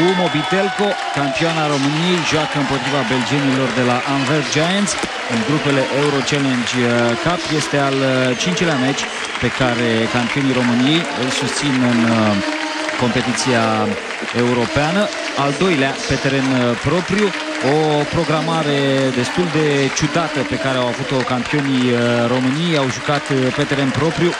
Umo Bitelco, campioana României, joacă împotriva belgenilor de la Anvers Giants în grupele Euro Challenge uh, Cup. Este al uh, cincilea meci pe care campionii României îl susțin în uh, competiția europeană. Al doilea pe teren propriu, o programare destul de ciudată pe care au avut-o campionii României. Au jucat pe teren propriu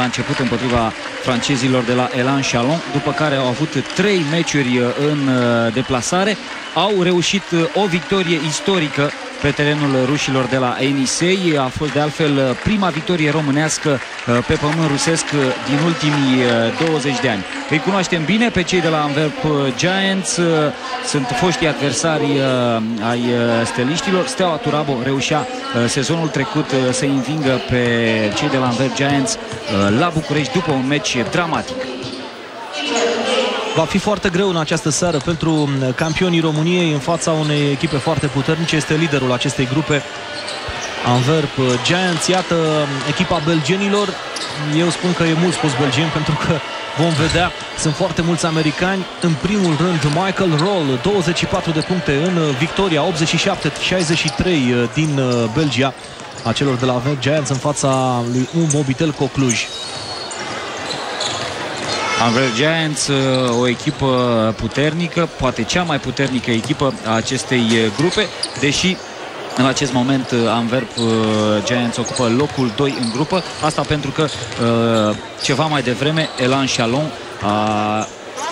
la început împotriva francezilor de la Elan Chalon, după care au avut trei meciuri în deplasare. Au reușit o victorie istorică pe terenul rușilor de la Enisei. A fost de altfel prima victorie românească uh, pe pământ rusesc uh, din ultimii 20 uh, de ani. Îi cunoaștem bine pe cei de la Anverp Giants, sunt foștii adversari ai steliștilor. Steaua Turabo reușea sezonul trecut să învingă pe cei de la Anverp Giants la București după un meci dramatic. Va fi foarte greu în această seară pentru mm, campionii României în fața unei echipe foarte puternice. Este liderul acestei grupe, Anverp Giants. Iată mm, echipa belgenilor. Eu spun că e mult spus belgeni pentru că vom vedea, sunt foarte mulți americani. În primul rând, Michael Roll, 24 de puncte în victoria, 87-63 din uh, Belgia a celor de la Anverp Giants în fața lui Mobitel Cocluj. Anvers Giants, uh, o echipă puternică, poate cea mai puternică echipă a acestei uh, grupe, deși în acest moment uh, Anverp Giants ocupă locul 2 în grupă, asta pentru că ceva mai devreme Elan Chalon a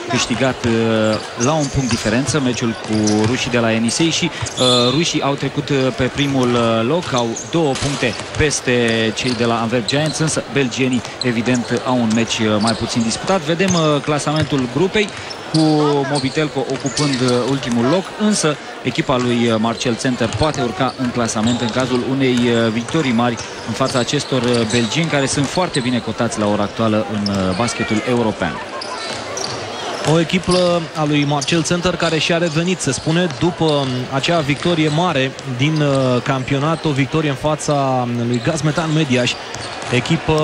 câștigat uh, la un punct diferență meciul cu rușii de la Enisei și uh, rușii au trecut uh, pe primul loc, au două puncte peste cei de la Anverp Giants, însă belgienii evident au un meci mai puțin disputat. Vedem clasamentul grupei cu Mobitelco ocupând ultimul loc, însă echipa lui Marcel Center poate urca în clasament în cazul unei victorii mari în fața acestor belgieni care sunt foarte bine cotați la ora actuală în basketul european. O echipă a lui Marcel Center care și-a revenit, se spune, după acea victorie mare din uh, campionat, o victorie în fața lui Gazmetan Mediaș, echipă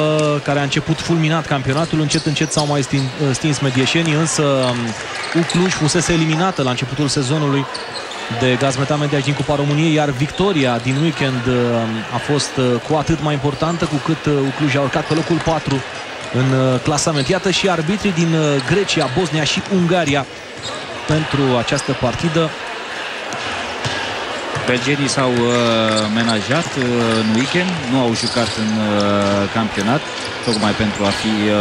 care a început fulminat campionatul, încet încet s-au mai uh, stins medieșenii, însă um, Ucluj fusese eliminată la începutul sezonului de Gazmetan Mediaș din Cupa României, iar victoria din weekend uh, a fost cu atât mai importantă cu cât Ucluj a urcat pe locul 4 în uh, clasament. Iată și arbitrii din uh, Grecia, Bosnia și Ungaria pentru această partidă. Belgenii s-au uh, menajat uh, în weekend, nu au jucat în uh, campionat, tocmai pentru a fi uh,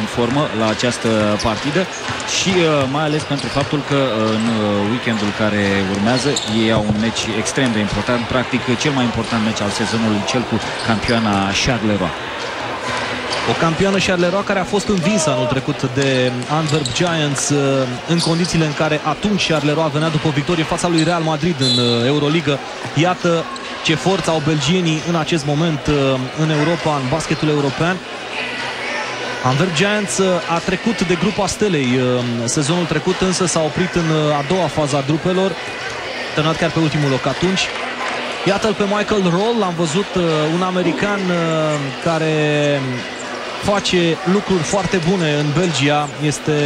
în formă la această partidă și uh, mai ales pentru faptul că uh, în uh, weekendul care urmează ei au un meci extrem de important, practic cel mai important meci al sezonului, cel cu campioana Charleroi. O campioană Charleroi care a fost învinsă anul trecut de Antwerp Giants uh, în condițiile în care atunci Charleroi venea după o victorie în fața lui Real Madrid în uh, Euroliga. Iată ce forță au belgienii în acest moment uh, în Europa, în basketul european. Antwerp Giants a trecut de grupa Stelei sezonul trecut, însă s-a oprit în a doua fază a grupelor, terminat chiar pe ultimul loc atunci. Iată-l pe Michael Roll, am văzut un american care face lucruri foarte bune în Belgia. Este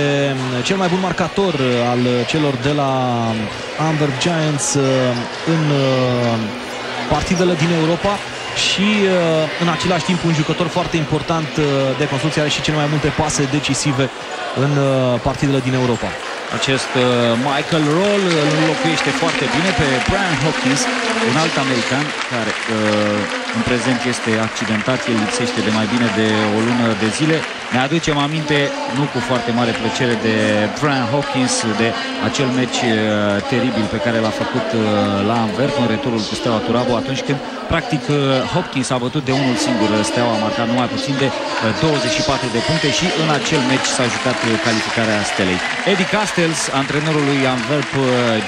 cel mai bun marcator al celor de la Amber Giants uh, în uh, partidele din Europa și uh, în același timp un jucător foarte important de construcție are și cele mai multe pase decisive în partidele din Europa. Acest Michael Roll îl înlocuiește foarte bine pe Brian Hopkins, un alt american care în prezent este accidentat, el lipsește de mai bine de o lună de zile. Ne aducem aminte, nu cu foarte mare plăcere, de Brian Hopkins, de acel meci uh, teribil pe care l-a făcut uh, la Anvers, în returul cu Steaua Turabo, atunci când, practic, uh, Hopkins a bătut de unul singur. Steaua a marcat numai puțin de 24 de puncte și în acel meci s-a jucat calificarea Stelei. Eddie Castells, antrenorul lui Anverp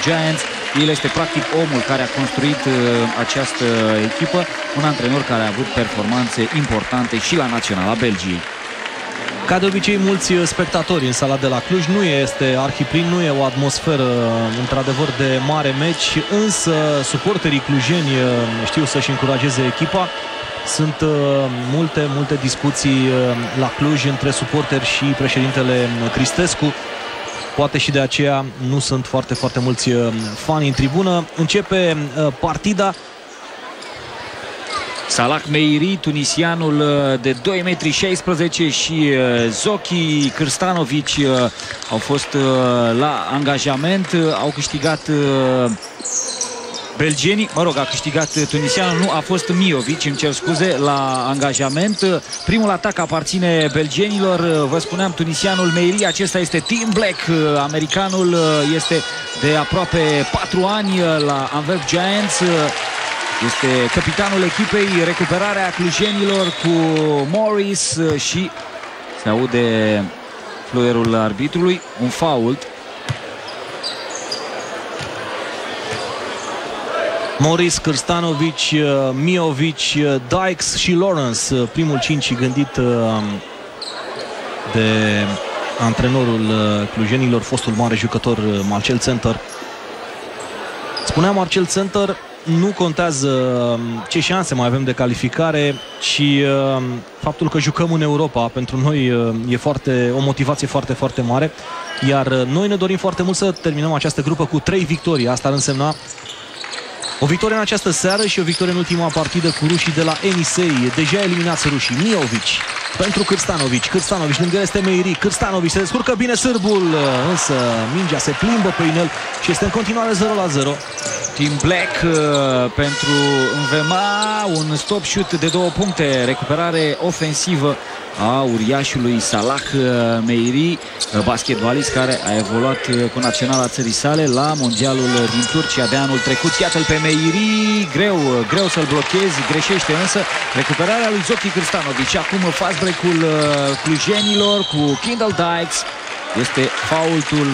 Giants, el este practic omul care a construit uh, această echipă, un antrenor care a avut performanțe importante și la Naționala Belgiei. Ca de obicei, mulți uh, spectatori în sala de la Cluj nu este arhiplin, nu e o atmosferă uh, într-adevăr de mare meci, însă suporterii clujeni știu să-și încurajeze echipa. Sunt multe, multe discuții la Cluj între suporteri și președintele Cristescu Poate și de aceea nu sunt foarte, foarte mulți fani în tribună. Începe partida Salah Meiri, tunisianul de 2,16 m și Zoki Krstanovic au fost la angajament, au câștigat belgenii, mă rog, a câștigat tunisianul, nu, a fost Miovic, îmi cer scuze, la angajament. Primul atac aparține belgenilor, vă spuneam, tunisianul Meiri, acesta este Team Black, americanul este de aproape 4 ani la Antwerp Giants, este capitanul echipei, recuperarea clujenilor cu Morris și se aude fluierul arbitrului, un fault Morris, Krstanovic, uh, Miovic, uh, Dykes și Lawrence, uh, primul cinci gândit de antrenorul clujenilor, fostul mare jucător Marcel Center. Spunea Marcel Center, nu contează um, ce șanse mai avem de calificare, ci um, faptul că jucăm în Europa pentru noi e foarte, o motivație foarte, foarte mare. Iar noi ne dorim foarte mult să terminăm această grupă cu trei victorii. Asta ar însemna o victorie în această seară și o victorie în ultima partidă cu rușii de la Enisei. Deja eliminați rușii. Miovic pentru Cârstanovic. Cârstanovic lângă este Meiri. Cârstanovic se descurcă bine sârbul, însă mingea se plimbă pe inel și este în continuare 0 la 0. Team Black uh, pentru Învema, un stop shoot de două puncte, recuperare ofensivă a uriașului Salah uh, Meiri, uh, basketbalist care a evoluat uh, cu naționala țării sale la mondialul din Turcia de anul trecut. Iată-l pe Meiri, greu, greu să-l blochezi, greșește însă recuperarea lui Zoki Krstanovic. Acum fast break-ul clujenilor cu Kindle Dykes. Este faultul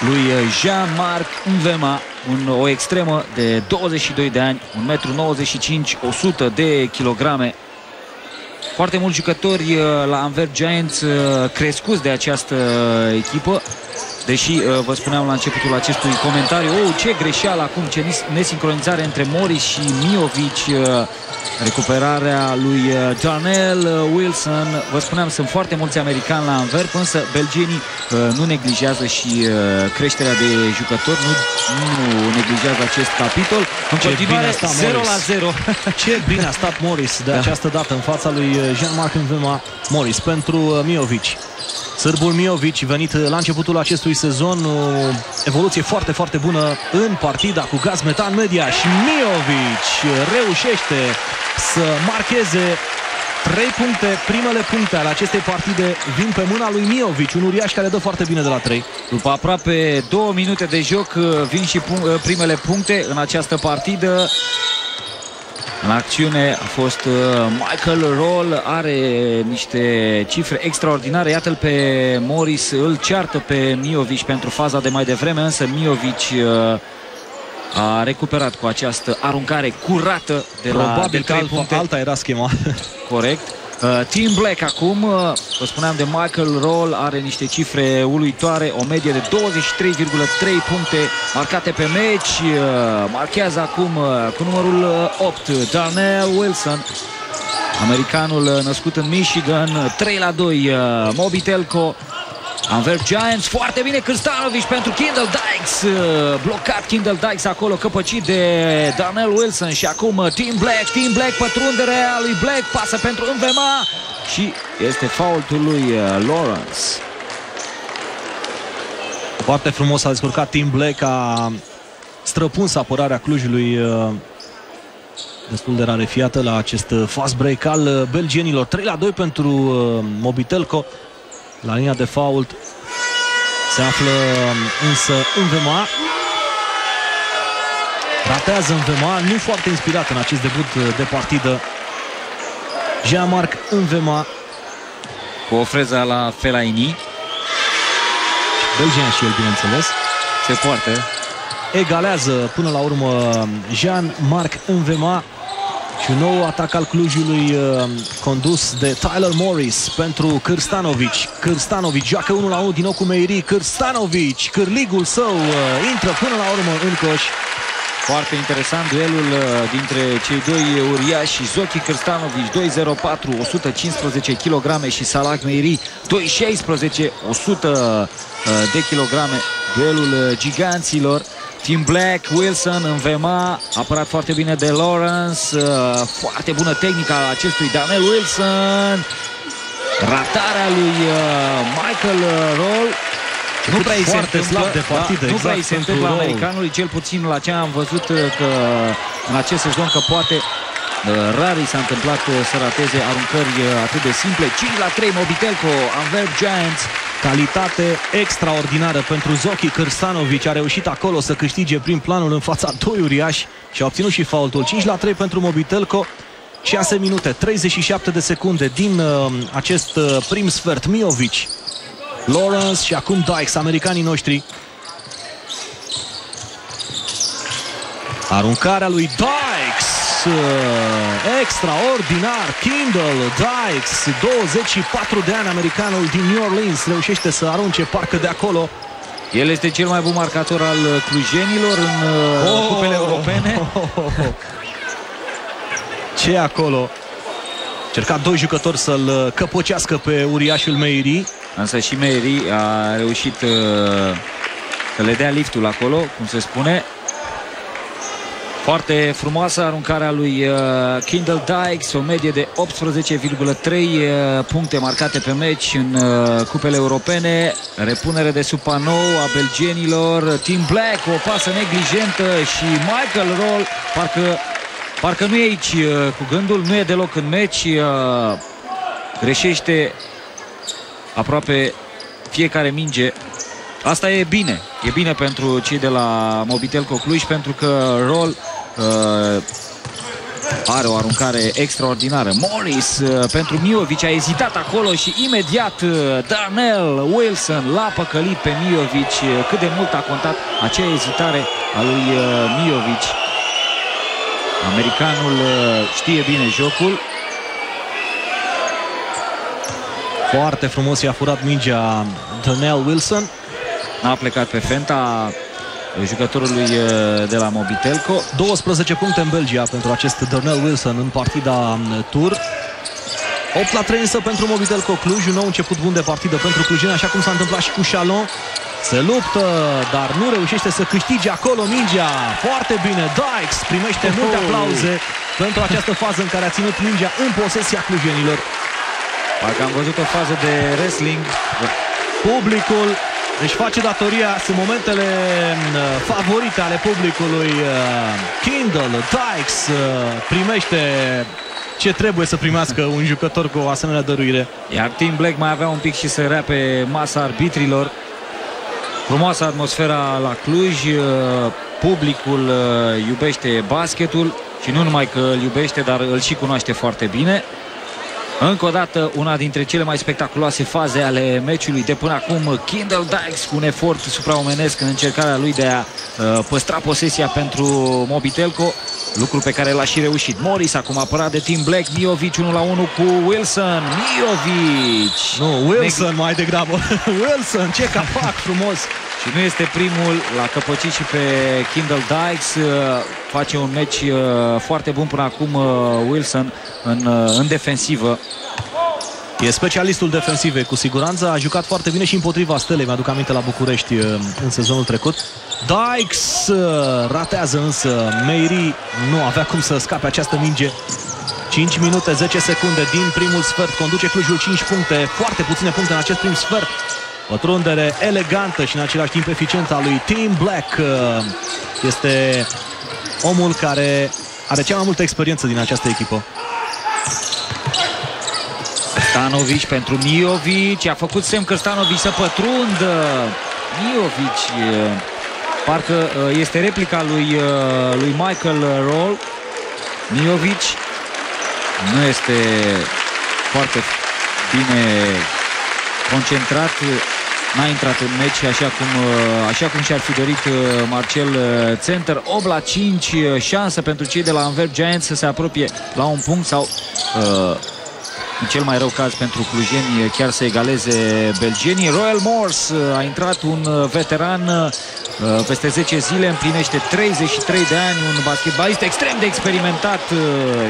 lui Jean-Marc Nvema, un, o extremă de 22 de ani, 1,95 m, 100 de kilograme, foarte mulți jucători uh, la Anvers Giants uh, crescuți de această echipă. Deși uh, vă spuneam la începutul acestui comentariu, oh, ce greșeală acum, ce nesincronizare între Morris și Miovic recuperarea lui uh, Darnell uh, Wilson. Vă spuneam, sunt foarte mulți americani la Anverp, însă belgenii uh, nu neglijează și creșterea de jucători, nu, nu neglijează acest capitol. În Ce continuare, 0 la 0. Ce bine a stat Morris de da. această dată în fața lui Jean-Marc Morris pentru Miovic. Sârbul Miovic venit la începutul acestui sezon, o evoluție foarte, foarte bună în partida cu Gaz Metan Media și Miovic reușește să marcheze 3 puncte, primele puncte ale acestei partide vin pe mâna lui Miovic, un uriaș care dă foarte bine de la 3. După aproape două minute de joc vin și primele puncte în această partidă. În acțiune a fost uh, Michael Roll, are niște cifre extraordinare. Iată-l pe Morris, îl ceartă pe Miovic pentru faza de mai devreme, însă Miovic uh, a recuperat cu această aruncare curată de Probabil la de 3 puncte. alta era schema. Corect. Uh, Team Black acum, uh, vă spuneam de Michael Roll, are niște cifre uluitoare, o medie de 23,3 puncte marcate pe meci, uh, marchează acum cu numărul 8 Darnell Wilson, americanul născut în Michigan, 3 la 2 Moby Telco, Anverp Giants, foarte bine Krstanovic pentru Kindle Dykes, uh, blocat Kindle Dykes acolo, căpăcit de Darnell Wilson și acum uh, Team Black, Team Black, pătrunderea lui Black, pasă pentru Învema și este faultul lui uh, Lawrence. Foarte frumos a descurcat Team Black, a străpuns apărarea Clujului destul de rarefiată la acest fast break al belgienilor. 3 la 2 pentru Mobitelco. La linia de fault se află însă Învema. Ratează Învema, nu foarte inspirat în acest debut de partidă. Jean-Marc Învema. Cu o freză la Felaini. Belgian și el, bineînțeles. Se poate. Egalează până la urmă Jean-Marc Învema. Și un nou atac al Clujului uh, condus de Tyler Morris pentru Cârstanovic. Cârstanovic joacă 1 la 1 din nou cu Meiri. Cârstanovic, cârligul său, uh, intră până la urmă în coș. Foarte interesant duelul uh, dintre cei doi uriași, Zoki Krstanovic 204, 115 kg și Salah Meiri 216, 100 de kilograme. Duelul uh, giganților. Tim Black, Wilson în VMA, apărat foarte bine de Lawrence, uh, foarte bună tehnica acestui Daniel Wilson, ratarea lui Michael Roll, nu prea îi se întâmplă, slab de partidă, da, exact, nu prea îi se întâmplă americanului, cel puțin la ce am văzut uh, că în acest sezon că poate uh, rar i s-a întâmplat uh, să rateze aruncări atât de simple. 5 la 3 Mobitelco, Anverb Giants. Calitate extraordinară pentru Zoki Cârstanovic. A reușit acolo să câștige prin planul în fața doi uriași și a obținut și faultul. 5 la 3 pentru Mobitelco. 6 minute, 37 de secunde din uh, acest uh, prim sfert. Miovic Lawrence și acum Dykes, americanii noștri. Aruncarea lui Dykes. Extraordinar. Kindle Dykes, 24 de ani, americanul din New Orleans, reușește să arunce parcă de acolo. El este cel mai bun marcator al clujenilor în uh, oh, cupele europene. Oh, oh, oh. Ce acolo? Cerca doi jucători să-l uh, căpocească pe uriașul Meiri. Însă și Meiri a reușit uh, să le dea liftul acolo, cum se spune. Foarte frumoasă aruncarea lui uh, Kindle Dykes, o medie de 18,3 uh, puncte marcate pe meci în uh, cupele europene. Repunere de sub panou a belgenilor. Team Black, o pasă neglijentă și Michael Roll, parcă, parcă nu e aici uh, cu gândul, nu e deloc în meci. Uh, greșește aproape fiecare minge. Asta e bine. E bine pentru cei de la Mobitel Cluj pentru că Roll uh, are o aruncare extraordinară. Morris uh, pentru Miovic a ezitat acolo și imediat uh, Darnell Wilson l-a păcălit pe Miovic. Uh, cât de mult a contat acea ezitare a lui uh, Miovic. Americanul uh, știe bine jocul. Foarte frumos i-a furat mingea Donnell Wilson. A plecat pe fenta jucătorului uh, de la Mobitelco. 12 puncte în Belgia pentru acest Donnell Wilson în partida um, tur. 8 la 3 însă pentru Mobitelco Cluj, un nou început bun de partidă pentru clujeni, așa cum s-a întâmplat și cu Chalon. Se luptă, dar nu reușește să câștige acolo mingea. Foarte bine, Dykes primește multe aplauze pentru această fază în care a ținut mingea în posesia clujenilor. Parcă am văzut o fază de wrestling. Publicul își face datoria, sunt momentele mm, favorite ale publicului. Uh, Kindle, Dykes uh, primește ce trebuie să primească un jucător cu o asemenea dăruire. Iar Team Black mai avea un pic și să rea pe masa arbitrilor. Frumoasă atmosfera la Cluj, uh, publicul iubește basketul și nu numai că îl iubește, dar îl și cunoaște foarte bine. Încă o dată, una dintre cele mai spectaculoase faze ale meciului de până acum, Kindle Dykes cu un efort supraomenesc în încercarea lui de a uh, păstra posesia pentru Mobitelco, lucru pe care l-a și reușit. Morris acum apărat de Team Black, Miovic 1 la 1 cu Wilson, Miovic! Nu, Wilson Neg mai degrabă, Wilson, ce capac frumos! Și nu este primul, l-a căpăcit și pe Kindle Dykes, uh, face un meci uh, foarte bun până acum uh, Wilson în, în defensivă. E specialistul defensive, cu siguranță. A jucat foarte bine și împotriva Stelei, mi-aduc aminte la București în sezonul trecut. Dykes ratează însă. Meiri nu avea cum să scape această minge. 5 minute, 10 secunde din primul sfert. Conduce Clujul 5 puncte, foarte puține puncte în acest prim sfert. Pătrundere elegantă și în același timp eficientă a lui Team Black. Uh, este omul care are cea mai multă experiență din această echipă. Stanovic pentru Miovic. A făcut semn că Stanovic să pătrundă. Miovic parcă uh, este replica lui, uh, lui Michael Roll. Miovic nu este foarte bine concentrat n-a intrat în meci așa cum, uh, așa cum și-ar fi dorit uh, Marcel uh, Center. 8 la 5 șansă pentru cei de la Anverb Giants să se apropie la un punct sau uh, în cel mai rău caz pentru clujeni chiar să egaleze belgenii. Royal Morse a intrat un veteran Uh, peste 10 zile împlinește 33 de ani, un basketbalist extrem de experimentat uh,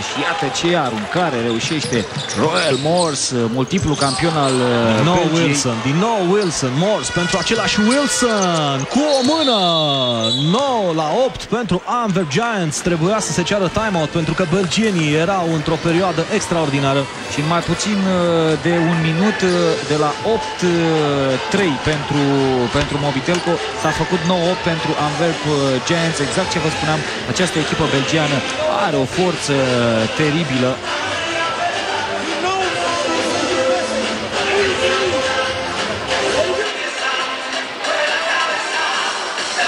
și iată ce aruncare reușește Royal Morse, uh, multiplu campion al din nou Belgiei. Wilson, din nou Wilson, Morse pentru același Wilson cu o mână. 9 la 8 pentru Antwerp Giants. Trebuia să se ceară timeout pentru că belgienii erau într-o perioadă extraordinară. Și în mai puțin de un minut de la 8-3 pentru, pentru Mobitelco s-a făcut 9 pentru Antwerp uh, Giants. Exact ce vă spuneam, această echipă belgiană are o forță teribilă.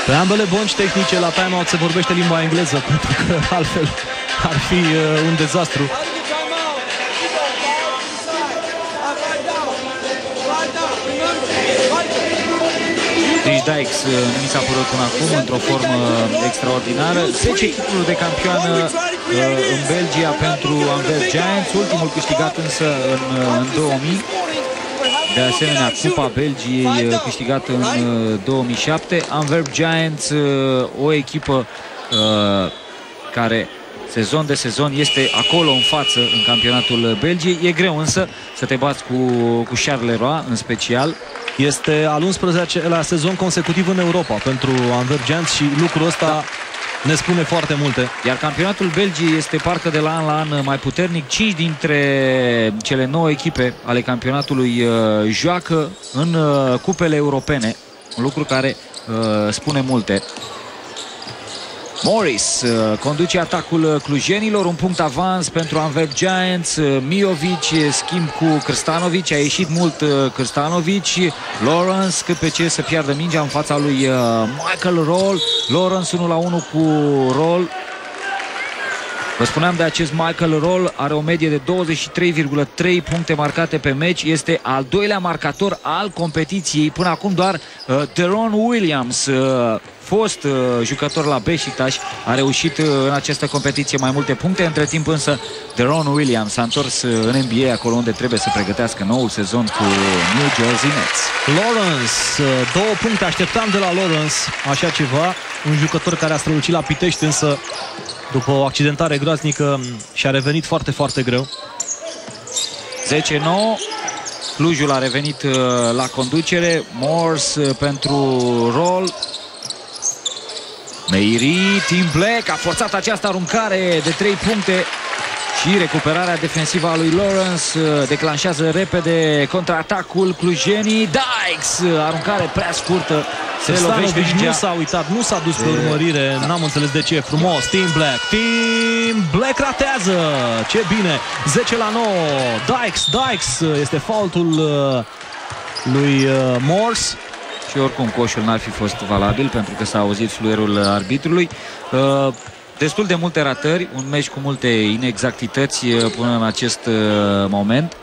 Pe ambele bonci tehnice la timeout se vorbește limba engleză, pentru că altfel ar fi uh, un dezastru. Rich Dykes uh, nu mi s-a părut până acum într-o formă extraordinară. 10 titluri de campioană uh, în Belgia pentru Antwerp Giants, ultimul câștigat însă în, uh, în 2000. De asemenea, Cupa Belgiei câștigată în 2007. Antwerp Giants, o echipă care sezon de sezon este acolo în față în campionatul Belgiei. E greu însă să te bați cu, cu Charleroi în special. Este al 11-lea sezon consecutiv în Europa pentru Antwerp Giants și lucrul ăsta da ne spune foarte multe. Iar campionatul Belgiei este parcă de la an la an mai puternic. 5 dintre cele 9 echipe ale campionatului uh, joacă în uh, cupele europene. Un lucru care uh, spune multe. Morris uh, conduce atacul uh, clujenilor, un punct avans pentru Antwerp Giants, uh, Miovic schimb cu Krstanovic, a ieșit mult Krstanovic, Lawrence cât pe ce să piardă mingea în fața lui Michael Roll, Lawrence 1 la 1 cu Roll, Vă spuneam de acest Michael Roll, are o medie de 23,3 puncte marcate pe meci, este al doilea marcator al competiției, până acum doar uh, Deron Williams, uh, fost uh, jucător la Beşiktaş, a reușit uh, în această competiție mai multe puncte, între timp însă Deron Williams s-a întors uh, în NBA, acolo unde trebuie să pregătească noul sezon cu New Jersey Nets. Lawrence, uh, două puncte așteptam de la Lawrence, așa ceva, un jucător care a strălucit la Pitești, însă după o accidentare groaznică și-a revenit foarte, foarte greu. 10-9. Clujul a revenit uh, la conducere. Morse uh, pentru rol. Meiri, Team Black a forțat această aruncare de 3 puncte și recuperarea defensivă a lui Lawrence uh, declanșează repede contraatacul clujenii. Dykes, aruncare prea scurtă se lovește deci nu s-a uitat, nu s-a dus pe urmărire, n-am înțeles de ce. Frumos, Team Black. Team Black ratează. Ce bine. 10 la 9. Dykes, Dykes este faultul uh, lui uh, Morse. Și oricum coșul n-ar fi fost valabil pentru că s-a auzit fluierul arbitrului. Uh, destul de multe ratări, un meci cu multe inexactități până în acest moment.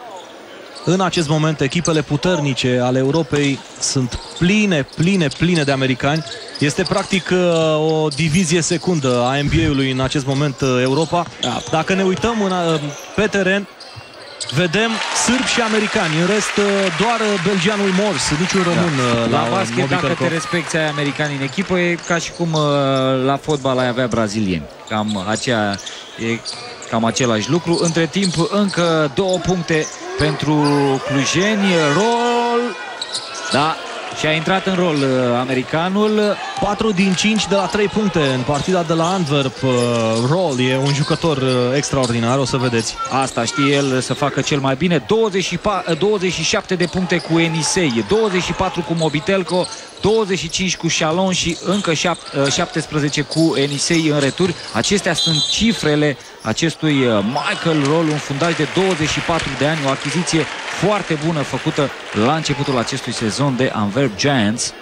În acest moment, echipele puternice ale Europei sunt pline, pline, pline de americani. Este practic uh, o divizie secundă a NBA-ului în acest moment uh, Europa. Da. Dacă ne uităm în, uh, pe teren, vedem sârbi și americani. În rest, doar belgianul Mors, niciun român da. la, la basket, dacă te respecti ai americani în echipă, e ca și cum la fotbal ai avea brazilieni. Cam aceea e cam același lucru. Între timp, încă două puncte pentru clujeni. Rol. Da, și a intrat în rol uh, americanul. 4 din 5 de la 3 puncte în partida de la Antwerp. Uh, Roll e un jucător uh, extraordinar, o să vedeți. Asta știe el să facă cel mai bine. 24, 27 de puncte cu Enisei, 24 cu Mobitelco, 25 cu Chalon și încă 17 cu Enisei în retur. Acestea sunt cifrele acestui Michael Roll, un fundaj de 24 de ani, o achiziție foarte bună făcută la începutul acestui sezon de Antwerp Giants.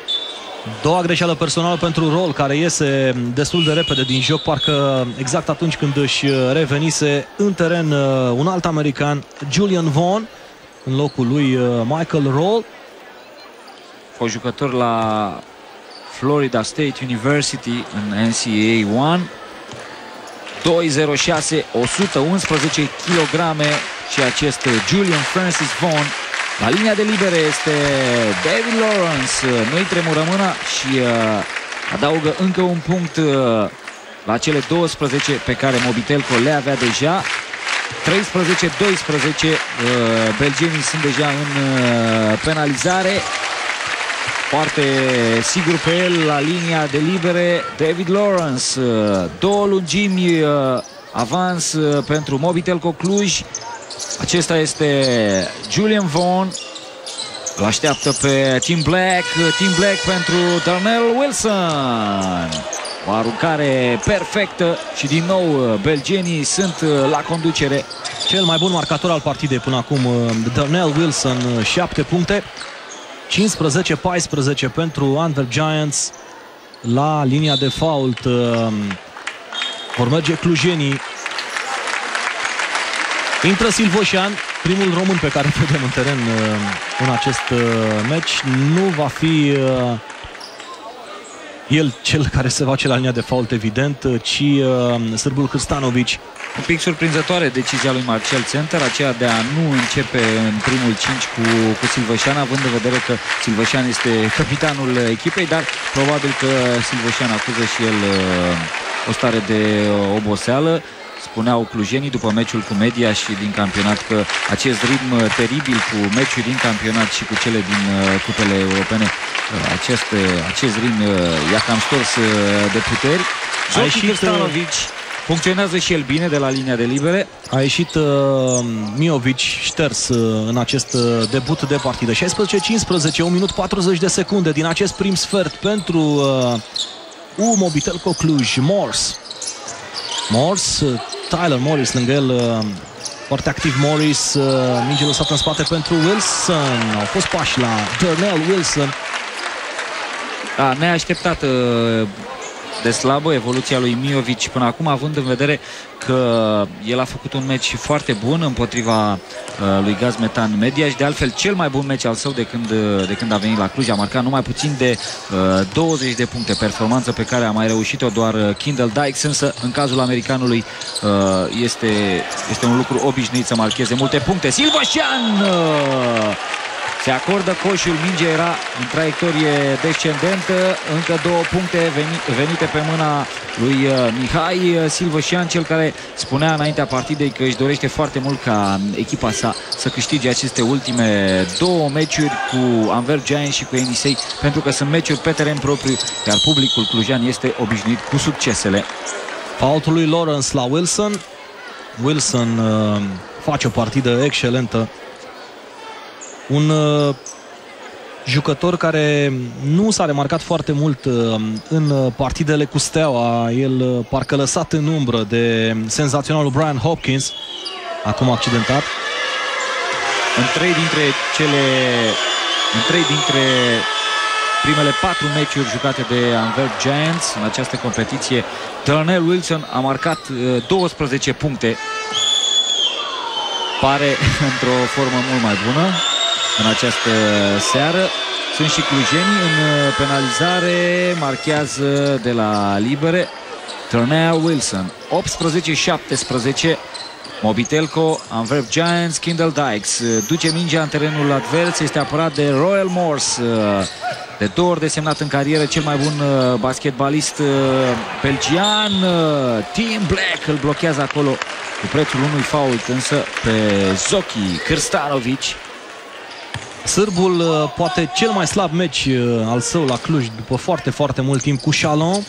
Doua greșeală personală pentru Rol, care iese destul de repede din joc, parcă exact atunci când își revenise în teren uh, un alt american, Julian Vaughn, în locul lui uh, Michael Roll. Fost jucător la Florida State University în NCAA 1. 206, 111 kg și acest Julian Francis Vaughan. La linia de libere este David Lawrence, nu-i tremură mâna și uh, adaugă încă un punct uh, la cele 12 pe care Mobitelco le avea deja. 13-12, uh, belgenii sunt deja în uh, penalizare. Foarte sigur pe el la linia de libere David Lawrence. Uh, două lungimi avans pentru Mobitelco Cluj. Acesta este Julian Vaughan. Îl așteaptă pe Team Black. Team Black pentru Darnell Wilson. O aruncare perfectă și din nou belgenii sunt la conducere. Cel mai bun marcator al partidei până acum, Darnell Wilson, 7 puncte. 15-14 pentru Antwerp Giants la linia de fault. Vor merge clujenii. Intră Silvoșan, primul român pe care îl vedem în teren în acest meci. Nu va fi el cel care se va la linia de fault, evident, ci uh, sârbul Krstanovic. Un pic surprinzătoare decizia lui Marcel Center, aceea de a nu începe în primul 5 cu, cu Silvășan, având în vedere că Silvășan este capitanul echipei, dar probabil că Silvășan acuză și el uh, o stare de uh, oboseală spuneau clujenii după meciul cu media și din campionat că acest ritm teribil cu meciul din campionat și cu cele din uh, cupele europene, uh, acest, uh, acest ritm i-a cam stors de puteri. A ieșit Stanovici Funcționează și el bine de la linia de libere. A ieșit uh, Miovic șters uh, în acest uh, debut de partidă. 16-15, 1 minut 40 de secunde din acest prim sfert pentru uh, U Mobitelco Cluj. Morse. Morse, Tyler Morris lângă el uh, foarte activ Morris, uh, minge lăsat în spate pentru Wilson. Au fost pași la Darnell Wilson. A, neașteptat uh, de slabă evoluția lui Miovic până acum, având în vedere că el a făcut un meci foarte bun împotriva uh, lui Gaz Metan Media și de altfel cel mai bun meci al său de când, uh, de când a venit la Cluj. A marcat numai puțin de uh, 20 de puncte, performanță pe care a mai reușit-o doar uh, Kindle Dykes, însă în cazul americanului uh, este, este un lucru obișnuit să marcheze multe puncte. Silvașan! Uh, se acordă coșul, minge era în traiectorie descendentă, încă două puncte venite pe mâna lui uh, Mihai Silvășan, cel care spunea înaintea partidei că își dorește foarte mult ca echipa sa să câștige aceste ultime două meciuri cu Anver Giants și cu Enisei, pentru că sunt meciuri pe teren propriu, iar publicul clujan este obișnuit cu succesele. Faultul lui Lawrence la Wilson. Wilson uh, face o partidă excelentă un uh, jucător care nu s-a remarcat foarte mult uh, în partidele cu Steaua. El uh, parcă lăsat în umbră de senzaționalul Brian Hopkins, acum accidentat. În trei dintre cele în trei dintre primele patru meciuri jucate de Antwerp Giants în această competiție, Darnell Wilson a marcat 12 puncte. Pare într-o formă mult mai bună în această seară. Sunt și clujenii în uh, penalizare, marchează de la libere Turnea Wilson. 18-17 Mobitelco, Antwerp Giants, Kindle Dykes uh, duce mingea în terenul advers, este apărat de Royal Morse, uh, de două ori desemnat în carieră cel mai bun basketbalist belgian. Team Black îl blochează acolo cu prețul unui fault, însă pe Zoki Krstanovic Sârbul uh, poate cel mai slab meci uh, al său la Cluj după foarte, foarte mult timp cu Chalon.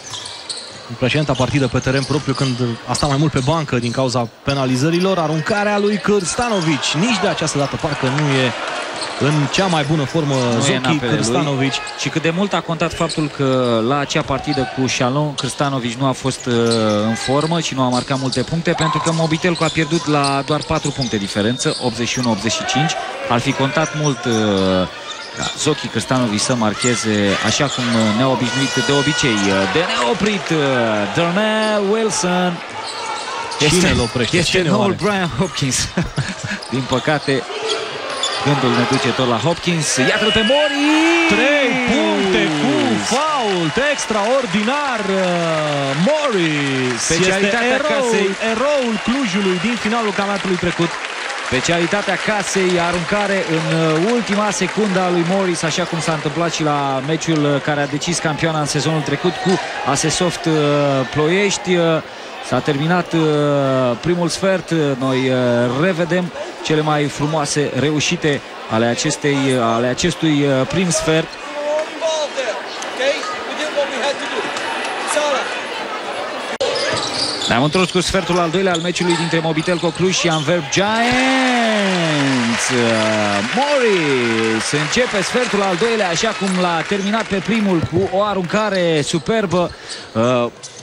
În precedenta partidă pe teren propriu când a stat mai mult pe bancă din cauza penalizărilor. Aruncarea lui Cârstanovic. Nici de această dată parcă nu e în cea mai bună formă Zoki Krstanovic. Și cât de mult a contat faptul că la acea partidă cu Chalon, Krstanovic nu a fost uh, în formă și nu a marcat multe puncte, pentru că Mobitelco a pierdut la doar 4 puncte diferență, 81-85. Ar fi contat mult uh, ca Zoki Krstanovic să marcheze așa cum ne-a obișnuit de obicei. De neoprit, uh, Darnell Wilson este, Cine oprește? Este Cine noul Brian Hopkins. Din păcate, Gândul ne duce tot la Hopkins. Iată-l pe Mori! Trei puncte cu fault extraordinar. Uh, Morris este eroul, eroul Clujului din finalul campionatului trecut. Specialitatea casei, aruncare în uh, ultima secundă a lui Morris, așa cum s-a întâmplat și la meciul uh, care a decis campioana în sezonul trecut cu Asesoft uh, Ploiești. S-a terminat primul sfert, noi revedem cele mai frumoase reușite ale, acestei, ale acestui prim sfert. Ne-am întors cu sfertul al doilea al meciului dintre Mobitel Cluj și Anverb Giants. Morris începe sfertul al doilea așa cum l-a terminat pe primul cu o aruncare superbă.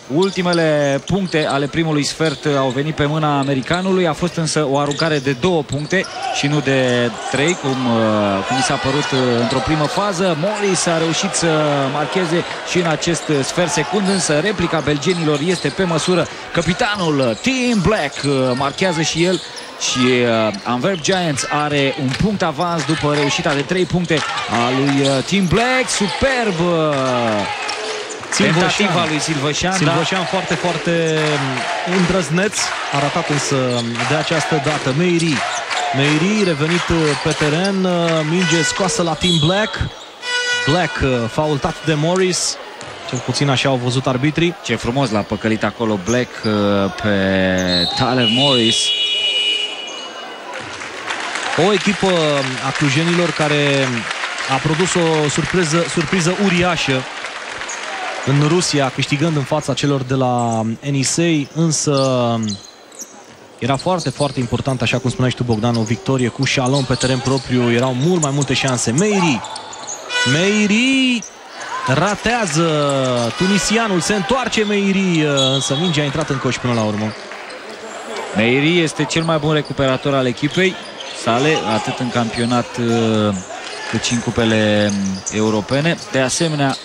Uh, Ultimele puncte ale primului sfert au venit pe mâna americanului. A fost însă o aruncare de două puncte și nu de trei, cum, uh, cum i s-a părut uh, într-o primă fază. Morris a reușit să marcheze și în acest sfert secund, însă replica belgenilor este pe măsură. Capitanul Team Black uh, marchează și el și uh, Anverb Giants are un punct avans după reușita de 3 puncte a lui uh, Team Black. Superb! Uh, Tentativa lui Silvășan. Silvășan da. foarte, foarte mm, îndrăzneț. A ratat însă de această dată. Meiri. Meiri revenit uh, pe teren. Uh, minge scoasă la Team Black. Black uh, faultat de Morris. Cel puțin așa au văzut arbitrii. Ce frumos l-a păcălit acolo Black pe Tyler Morris. O echipă a clujenilor care a produs o surpriză, surpriză uriașă în Rusia, câștigând în fața celor de la NSA, însă era foarte, foarte important, așa cum spuneai tu, Bogdan, o victorie cu Shalom pe teren propriu, erau mult mai multe șanse. Meiri, Meiri ratează tunisianul, se întoarce Meiri, însă mingea a intrat în coș până la urmă. Meiri este cel mai bun recuperator al echipei sale, atât în campionat cât și în cupele europene. De asemenea,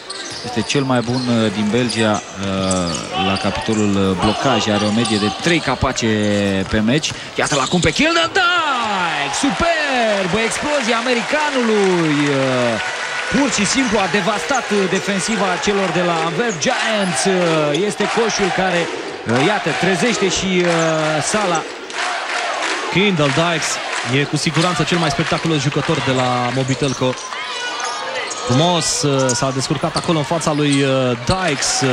este cel mai bun uh, din Belgia uh, la capitolul uh, blocaj. Are o medie de 3 capace pe meci. Iată la cum pe Kilden Dyke! Superb! Explozie americanului! Pur și simplu a devastat defensiva celor de la Anverb Giants. Este coșul care, iată, trezește și sala. Kindle Dykes e cu siguranță cel mai spectaculos jucător de la Mobitelco. Frumos uh, s-a descurcat acolo în fața lui uh, Dykes uh,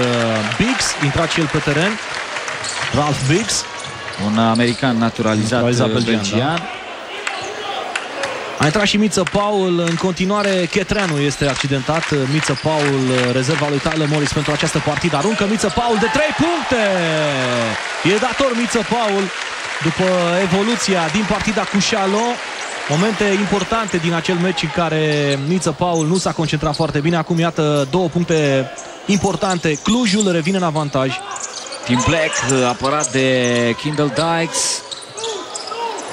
Biggs, intrat și el pe teren. Ralph Biggs. Un american naturalizat, naturalizat belgian. belgian. Da. A intrat și Miță Paul, în continuare Chetreanu este accidentat, Miță Paul, rezerva lui Tyler Morris pentru această partidă, aruncă Miță Paul de 3 puncte! E dator Miță Paul după evoluția din partida cu Chalon, Momente importante din acel meci în care Niță Paul nu s-a concentrat foarte bine. Acum, iată, două puncte importante. Clujul revine în avantaj. Team Black apărat de Kindle Dykes.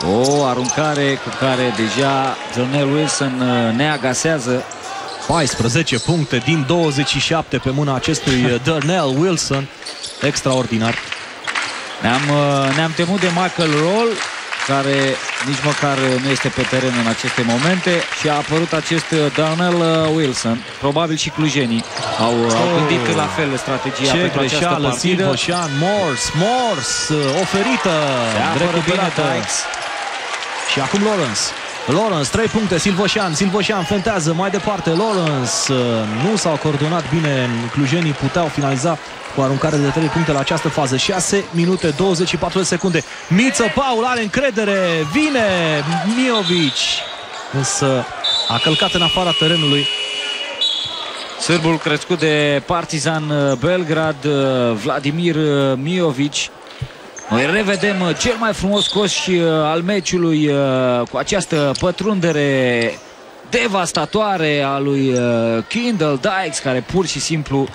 O aruncare cu care deja Jonel Wilson uh, ne agasează. 14 puncte din 27 pe mâna acestui uh, Darnell Wilson. Extraordinar. Ne-am uh, ne, -am, temut de Michael Roll care nici măcar nu este pe teren în aceste momente și a apărut acest uh, Darnell uh, Wilson. Probabil și clujenii au, oh, au gândit la fel strategia ce pentru greșeală, această partidă. Silvoșan, Morse, Morse, uh, oferită, recuperată. Și acum Lawrence. Lawrence, 3 puncte, Silvoșan, Silvoșan fentează mai departe, Lawrence nu s-au coordonat bine, clujenii puteau finaliza cu aruncare de 3 puncte la această fază. 6 minute 24 de secunde. Miță Paul are încredere. Vine Miovic. Însă a călcat în afara terenului. Sârbul crescut de Partizan uh, Belgrad, uh, Vladimir uh, Miovic. Noi revedem cel mai frumos coș al meciului cu această pătrundere devastatoare a lui Kindle Dykes, care pur și simplu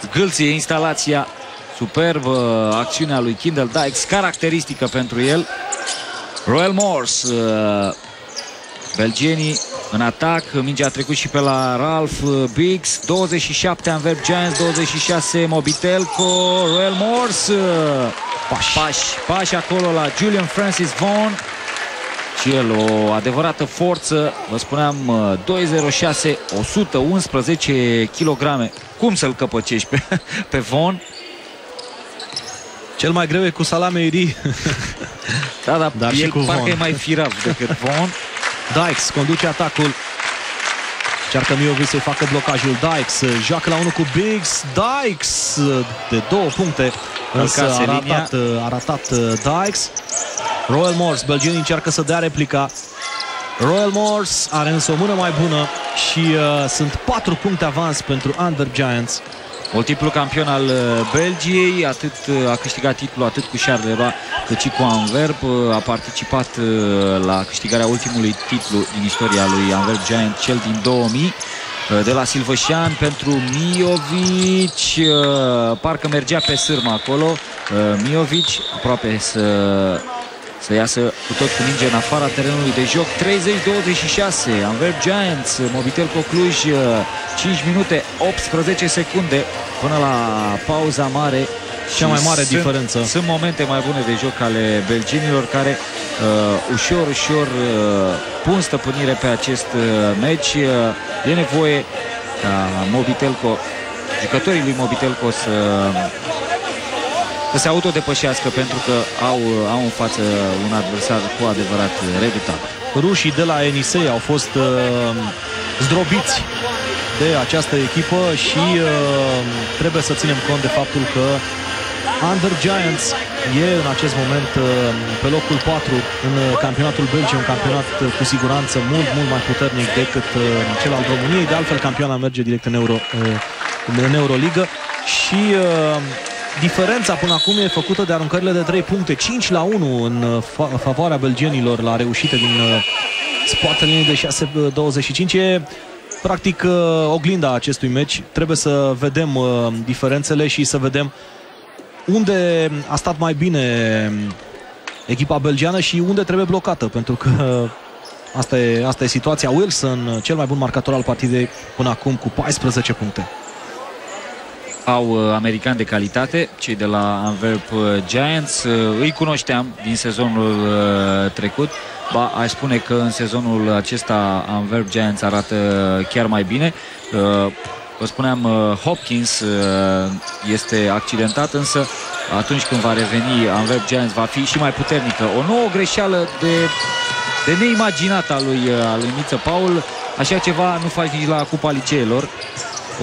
zgâlție instalația superbă acțiunea lui Kindle Dykes, caracteristică pentru el. Royal Morse, uh, belgenii în atac, mingea a trecut și pe la Ralph Biggs, 27 Anverb Giants, 26 Mobitelco, Royal Morse, uh, pași. pași, pași acolo la Julian Francis Vaughan și el o adevărată forță, vă spuneam 206, 111 kg cum să-l căpăcești pe, pe Von? Cel mai greu e cu Salameiri. Da, da, Dar el și cu parcă Von. e mai firav decât Von. Dykes conduce atacul. Cearcă Miovic să-i facă blocajul Dykes, joacă la unul cu Biggs, Dykes de două puncte, însă a ratat, a ratat uh, Dykes. Royal Morse, belgienii încearcă să dea replica. Royal Morse are însă o mână mai bună și uh, sunt patru puncte avans pentru Antwerp Giants. Multiplu campion al uh, Belgiei, atât uh, a câștigat titlul atât cu Charleroi cât și cu Anverp. Uh, a participat la câștigarea ultimului titlu din istoria lui Anverp Giant, cel din 2000 de la Silvășan pentru Miovic parcă mergea pe sârmă acolo Miovic aproape să să iasă cu tot cu minge în afara terenului de joc 30-26 Anverp Giants Mobitel Cocluj 5 minute 18 secunde până la pauza mare cea mai mare sunt, diferență. Sunt momente mai bune de joc ale belginilor care uh, ușor, ușor uh, pun stăpânire pe acest uh, meci. Uh, e nevoie ca Mobitelco, jucătorii lui Mobitelco să, să se autodepășească pentru că au, au în față un adversar cu adevărat redutabil. Rușii de la Enisei au fost uh, zdrobiți de această echipă și uh, trebuie să ținem cont de faptul că Under Giants e în acest moment uh, pe locul 4 în campionatul Belgiei, un campionat uh, cu siguranță mult, mult mai puternic decât uh, cel al României. De altfel, campioana merge direct în, Euro, uh, în Euroligă și uh, diferența până acum e făcută de aruncările de 3 puncte, 5 la 1 în uh, fa favoarea belgenilor la reușite din uh, spatele de 6-25. E practic uh, oglinda acestui meci. Trebuie să vedem uh, diferențele și să vedem unde a stat mai bine echipa belgiană și unde trebuie blocată, pentru că uh, asta e, asta e situația. Wilson, cel mai bun marcator al partidei până acum, cu 14 puncte. Au americani de calitate, cei de la Antwerp Giants. Îi cunoșteam din sezonul trecut. Ba, aș spune că în sezonul acesta Antwerp Giants arată chiar mai bine. Uh, vă spuneam, uh, Hopkins uh, este accidentat, însă atunci când va reveni Antwerp Giants va fi și mai puternică. O nouă greșeală de, de neimaginat a lui, a lui Niță Paul. Așa ceva nu faci nici la Cupa Liceelor.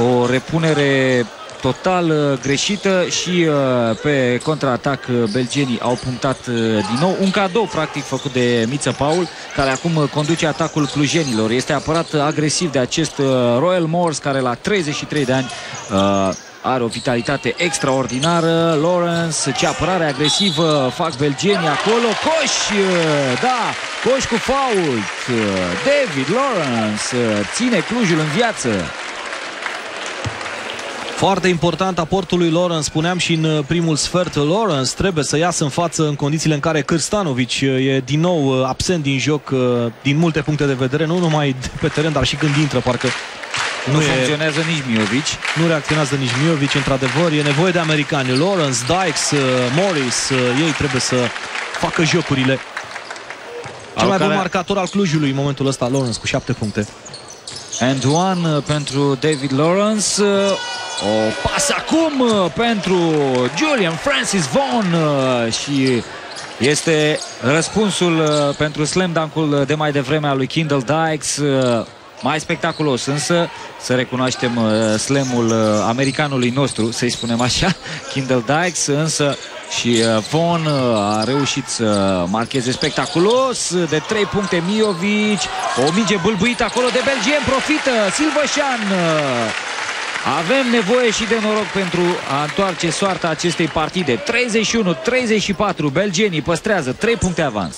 O repunere total uh, greșită și uh, pe contraatac uh, belgenii au punctat din nou. Un cadou practic făcut de Miță Paul, care acum conduce atacul clujenilor. Este apărat agresiv de acest Royal Morse, care la 33 de ani are o vitalitate extraordinară. Lawrence, ce apărare agresivă fac belgenii acolo. Coș, da, coș cu fault. David Lawrence ține Clujul în viață. Foarte important aportul lui Lawrence, spuneam și în uh, primul sfert, Lawrence trebuie să iasă în față în condițiile în care Cârstanovic uh, e din nou uh, absent din joc din multe puncte de vedere, nu numai pe teren, dar și când intră, parcă nu, nu e, funcționează nici Miovic. Nu reacționează nici Miovic, într-adevăr, e nevoie de americani. Lawrence, Dykes, Morris, ei trebuie să facă jocurile. Cel mai bun marcator al Clujului în momentul ăsta, Lawrence, cu șapte puncte. And one pentru David Lawrence. O pas acum uh, pentru Julian Francis Vaughan uh, și este răspunsul uh, pentru slam dunk-ul de mai devreme al lui Kindle Dykes. Mai spectaculos însă să recunoaștem slamul americanului nostru, să-i spunem așa, Kindle Dykes, însă și Von a reușit să marcheze spectaculos de 3 puncte Miovic, o minge bâlbuită acolo de Belgien, profită Silvășan avem nevoie și de noroc pentru a întoarce soarta acestei partide. 31-34, belgenii păstrează 3 puncte avans.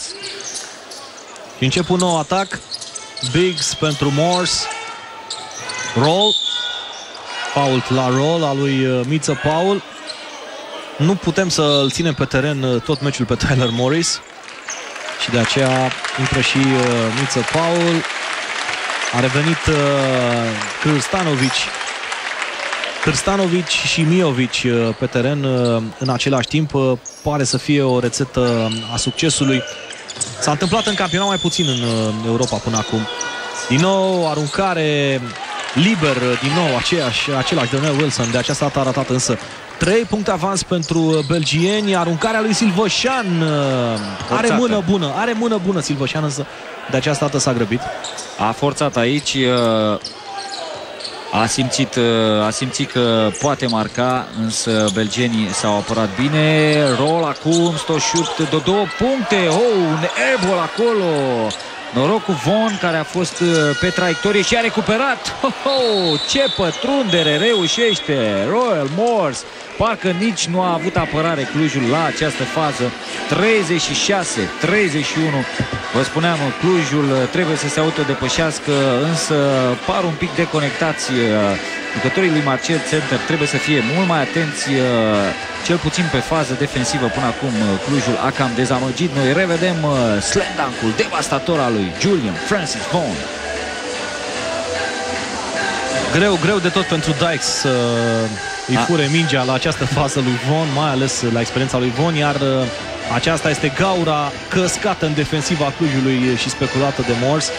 Și încep un nou atac. Biggs pentru Morse. Roll. Fault la roll al lui uh, Miță Paul. Nu putem să îl ținem pe teren uh, tot meciul pe Tyler Morris. Și de aceea intră și uh, Miță Paul. A revenit Krstanovic Krstanovic și Miovic uh, pe teren uh, în același timp uh, pare să fie o rețetă a succesului. S-a întâmplat în campionat mai puțin în Europa până acum. Din nou, aruncare liber din nou, aceeași, același Daniel Wilson, de această dată a ratat însă 3 puncte avans pentru belgieni, aruncarea lui Silvășan are mână bună, are mână bună Silvășan, însă de această dată s-a grăbit. A forțat aici, a simțit, a simțit că poate marca, însă belgenii s-au apărat bine. Rol acum, Stoșut de două puncte. Oh, un airball acolo. Noroc cu Von care a fost pe traiectorie și a recuperat. Oh, oh, ce pătrundere reușește Royal Morse Parcă nici nu a avut apărare Clujul la această fază. 36-31. Vă spuneam, Clujul trebuie să se autodepășească, însă par un pic deconectați. Jucătorii lui Marcel Center trebuie să fie mult mai atenți, cel puțin pe fază defensivă. Până acum Clujul a cam dezamăgit. Noi revedem slam dunk-ul devastator al lui Julian Francis Vaughn. Greu, greu de tot pentru Dykes să îi fure mingea la această fază lui Von, mai ales la experiența lui Von, iar uh, aceasta este gaura căscată în defensiva Clujului și speculată de Morse.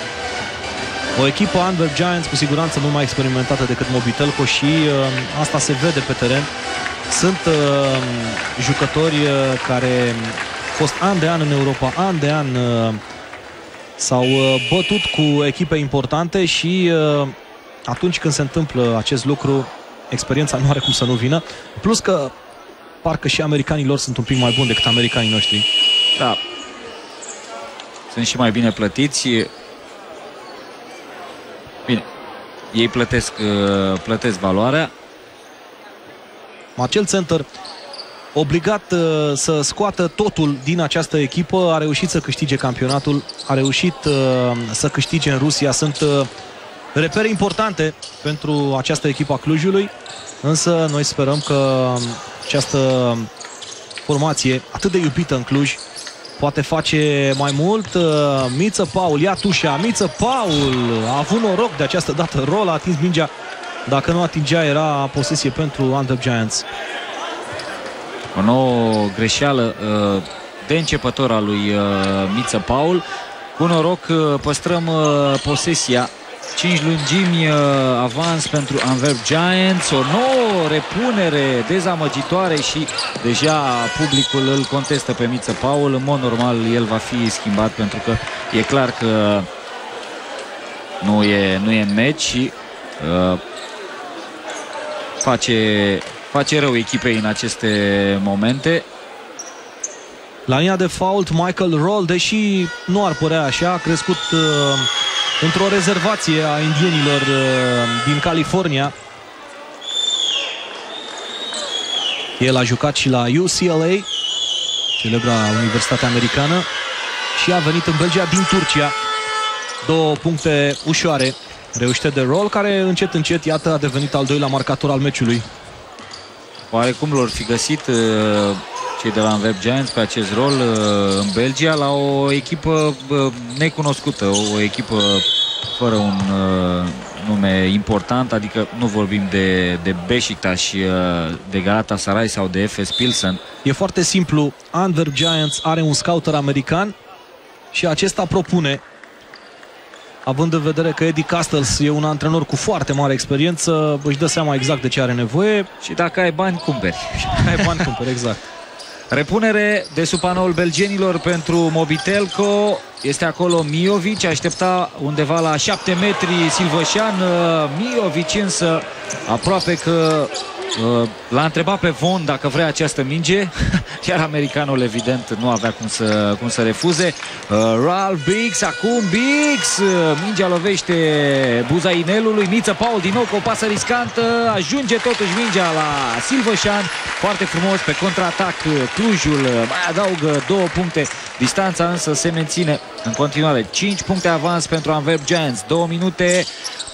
O echipă Antwerp Giants cu siguranță mult mai experimentată decât Mobitelco și uh, asta se vede pe teren. Sunt uh, jucători uh, care fost an de an în Europa, an de an uh, s-au uh, bătut cu echipe importante și uh, atunci când se întâmplă acest lucru, experiența nu are cum să nu vină. Plus că parcă și americanii lor sunt un pic mai buni decât americanii noștri. Da. Sunt și mai bine plătiți. Bine. Ei plătesc, uh, plătesc valoarea. Marcel Center obligat uh, să scoată totul din această echipă, a reușit să câștige campionatul, a reușit uh, să câștige în Rusia. Sunt repere importante pentru această echipă a Clujului, însă noi sperăm că această formație atât de iubită în Cluj poate face mai mult. Miță Paul ia tușa, Miță Paul a avut noroc de această dată, rol a atins mingea, dacă nu atingea era posesie pentru Antwerp Giants. O nouă greșeală uh, de începător al lui uh, Miță Paul. Cu noroc uh, păstrăm posesia 5 lungimi uh, avans pentru Anverb Giants, o nouă repunere dezamăgitoare și deja publicul îl contestă pe Miță Paul. În mod normal el va fi schimbat pentru că e clar că nu e, nu e în meci și uh, face, face rău echipei în aceste momente. La linia de fault, Michael Roll, deși nu ar părea așa, a crescut uh, într-o rezervație a indienilor uh, din California. El a jucat și la UCLA, celebra Universitate Americană, și a venit în Belgia din Turcia. Două puncte ușoare reușite de rol, care încet, încet, iată, a devenit al doilea marcator al meciului. Oarecum lor fi găsit uh, cei de la Anverb Giants pe acest rol uh, în Belgia la o echipă uh, necunoscută, o echipă fără un uh, nume important, adică nu vorbim de, de Beşiktaş, de Galatasaray sau de FS Pilsen. E foarte simplu, Antwerp Giants are un scouter american și acesta propune având în vedere că Eddie Castles e un antrenor cu foarte mare experiență, își dă seama exact de ce are nevoie. Și dacă ai bani, cumperi. Și dacă ai bani, cumperi, exact. Repunere de sub panoul belgenilor pentru Mobitelco. Este acolo Miovic, aștepta undeva la 7 metri Silvășan. Miovic însă aproape că Uh, l-a întrebat pe Von dacă vrea această minge, iar americanul evident nu avea cum să, cum să refuze. Uh, Ralph Biggs, acum Biggs, uh, mingea lovește buza inelului, Miță Paul din nou cu o pasă riscantă, ajunge totuși mingea la Silvășan, foarte frumos pe contraatac Clujul, mai adaugă două puncte, distanța însă se menține în continuare, 5 puncte avans pentru Anverb Giants, 2 minute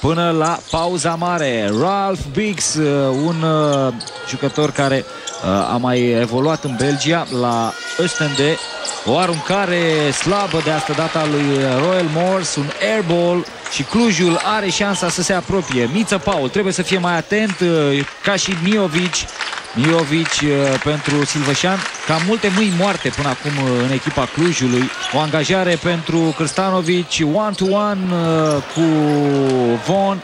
până la pauza mare. Ralph Biggs, uh, un uh, jucător care uh, a mai evoluat în Belgia la Östende. O aruncare slabă de asta data lui Royal Morse, un airball și Clujul are șansa să se apropie. Miță Paul trebuie să fie mai atent ca și Miovic Miovic uh, pentru Silvășan. Cam multe mâini moarte până acum uh, în echipa Clujului. O angajare pentru Crstanovic, one-to-one -one, uh, cu Von.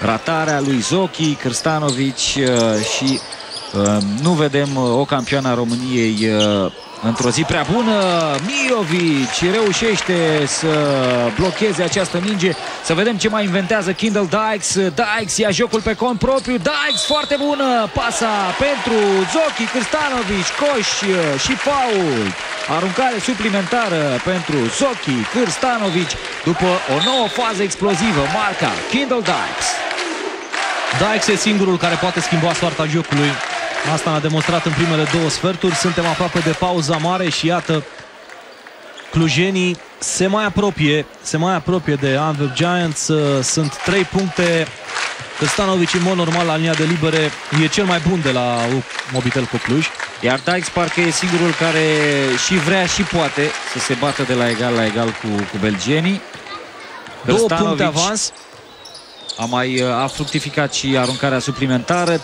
ratarea lui Zoki, Krstanovic și nu vedem o campioană a României într-o zi prea bună. Miovic reușește să blocheze această minge. Să vedem ce mai inventează Kindle Dykes. Dykes ia jocul pe cont propriu. Dykes foarte bună. Pasa pentru Zoki, Krstanovic, Coș și faul. Aruncare suplimentară pentru Zoki, Krstanovic după o nouă fază explozivă. Marca Kindle Dykes. Dykes e singurul care poate schimba soarta jocului. Asta a demonstrat în primele două sferturi. Suntem aproape de pauza mare și iată clujenii se mai apropie, se mai apropie de Antwerp Giants. Sunt trei puncte. Căstanovici în mod normal la linia de libere e cel mai bun de la Mobitel cu Cluj. Iar Dykes parcă e singurul care și vrea și poate să se bată de la egal la egal cu, cu belgienii. Două puncte avans. A mai uh, a fructificat și aruncarea suplimentară. 38-36.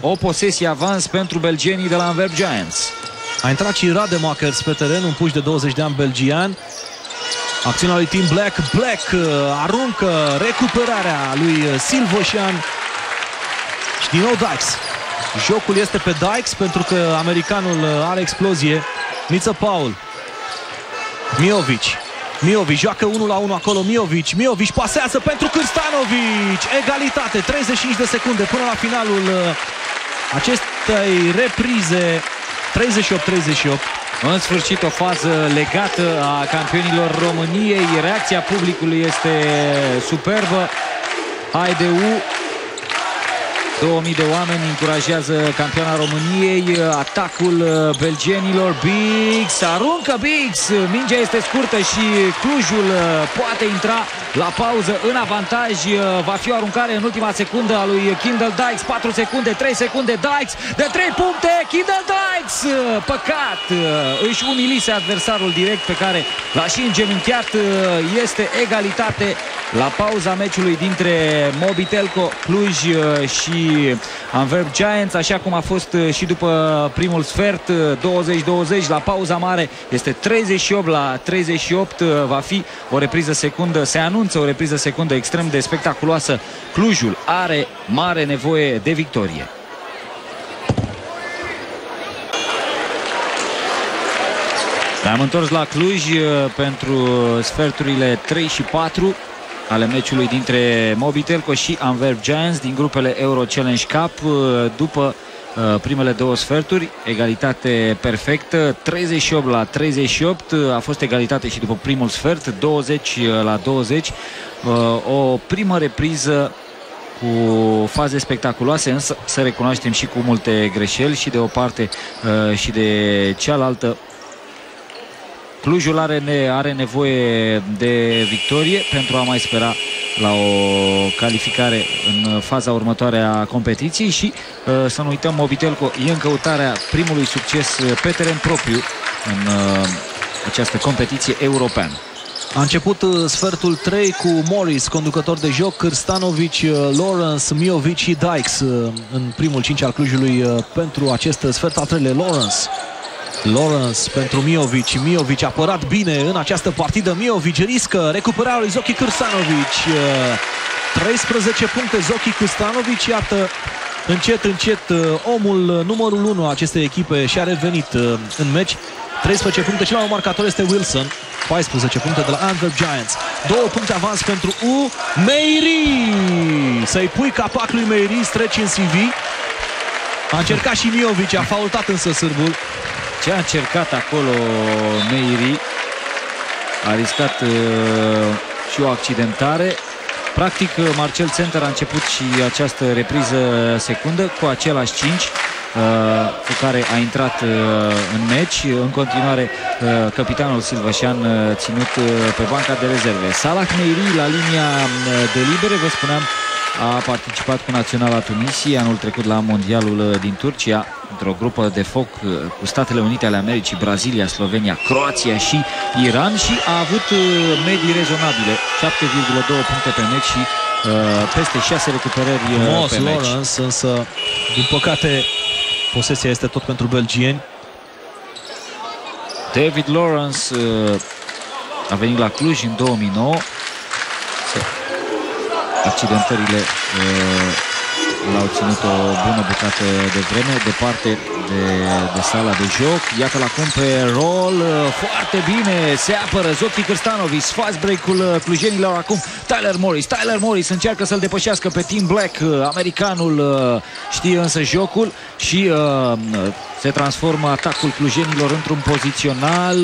O posesie avans pentru belgenii de la Anverb Giants. A intrat și Rademakers pe teren, un puș de 20 de ani belgian. Acțiunea lui Tim Black. Black uh, aruncă recuperarea lui uh, Silvoșan. Și din nou Dykes. Jocul este pe Dykes pentru că americanul are explozie. Miță Paul. Miovic. Miovic joacă 1 la 1 acolo, Miovic, Miovic pasează pentru Cârstanovic, egalitate, 35 de secunde până la finalul uh, acestei reprize, 38-38. În sfârșit o fază legată a campionilor României, reacția publicului este superbă. HDU 2000 de oameni încurajează campioana României, atacul uh, belgenilor, Biggs, aruncă Biggs, mingea este scurtă și Clujul uh, poate intra la pauză în avantaj, uh, va fi o aruncare în ultima secundă a lui Kindle Dykes, 4 secunde, 3 secunde, Dykes. De 3 puncte, Kindle Dykes, păcat, își umilise adversarul direct pe care l-a și îngenunchiat, este egalitate la pauza meciului dintre Mobitelco Cluj și Anverb Giants, așa cum a fost uh, și după primul sfert, 20-20 uh, la pauza mare, este 38 la 38, uh, va fi o repriză secundă, se anunță o repriză secundă extrem de spectaculoasă. Clujul are mare nevoie de victorie. Ne-am întors la Cluj pentru sferturile 3 și 4 ale meciului dintre Mobitelco și Anverb Giants din grupele Euro Challenge Cup uh, după uh, primele două sferturi, egalitate perfectă, 38 la 38, uh, a fost egalitate și după primul sfert, 20 la 20, o primă repriză cu faze spectaculoase, însă să recunoaștem și cu multe greșeli și de o parte și de cealaltă Clujul are, ne, are nevoie de victorie pentru a mai spera la o calificare în faza următoare a competiției și uh, să nu uităm, Mobitelco e în căutarea primului succes pe teren propriu în uh, această competiție europeană. A început uh, sfertul 3 cu Morris, conducător de joc, Cârstanovic, Lawrence, Miovic și Dykes în primul 5 al Clujului pentru acest sfert al treilea Lawrence. Lawrence pentru Miovic. Miovic a apărat bine în această partidă. Miovic riscă recuperarea lui Zoki Krstanovic. 13 puncte Zoki Krstanovic. Iată, încet, încet, omul numărul 1 a acestei echipe și-a revenit uh, în meci. 13 puncte, cel mai marcator este Wilson. 14 puncte de la Antwerp Giants. Două puncte avans pentru U. Meiri! Să-i pui capac lui Meiri, treci în CV. A încercat și Miovic, a faultat însă sârbul. Ce a încercat acolo Meiri a riscat uh, și o accidentare. Practic, uh, Marcel Center a început și această repriză secundă cu același 5 uh, cu care a intrat uh, în meci. În continuare, uh, capitanul Silvașan uh, ținut uh, pe banca de rezerve. Salah Meiri la linia uh, de libere, vă spuneam, a participat cu Naționala Tunisiei anul trecut la Mondialul uh, din Turcia într-o grupă de foc uh, cu Statele Unite ale Americii, Brazilia, Slovenia, Croația și Iran și a avut uh, medii rezonabile, 7,2 puncte pe meci și uh, peste 6 recuperări Frumos, pe meci. Lawrence, însă, din păcate, posesia este tot pentru belgieni. David Lawrence uh, a venit la Cluj în 2009 accidentările l-au ținut o bună bucată de vreme departe de, de sala de joc. Iată-l acum pe rol, foarte bine, se apără Zoki Cârstanovic, fast break-ul clujenilor acum Tyler Morris. Tyler Morris încearcă să-l depășească pe Team Black, americanul știe însă jocul și uh, se transformă atacul clujenilor într-un pozițional.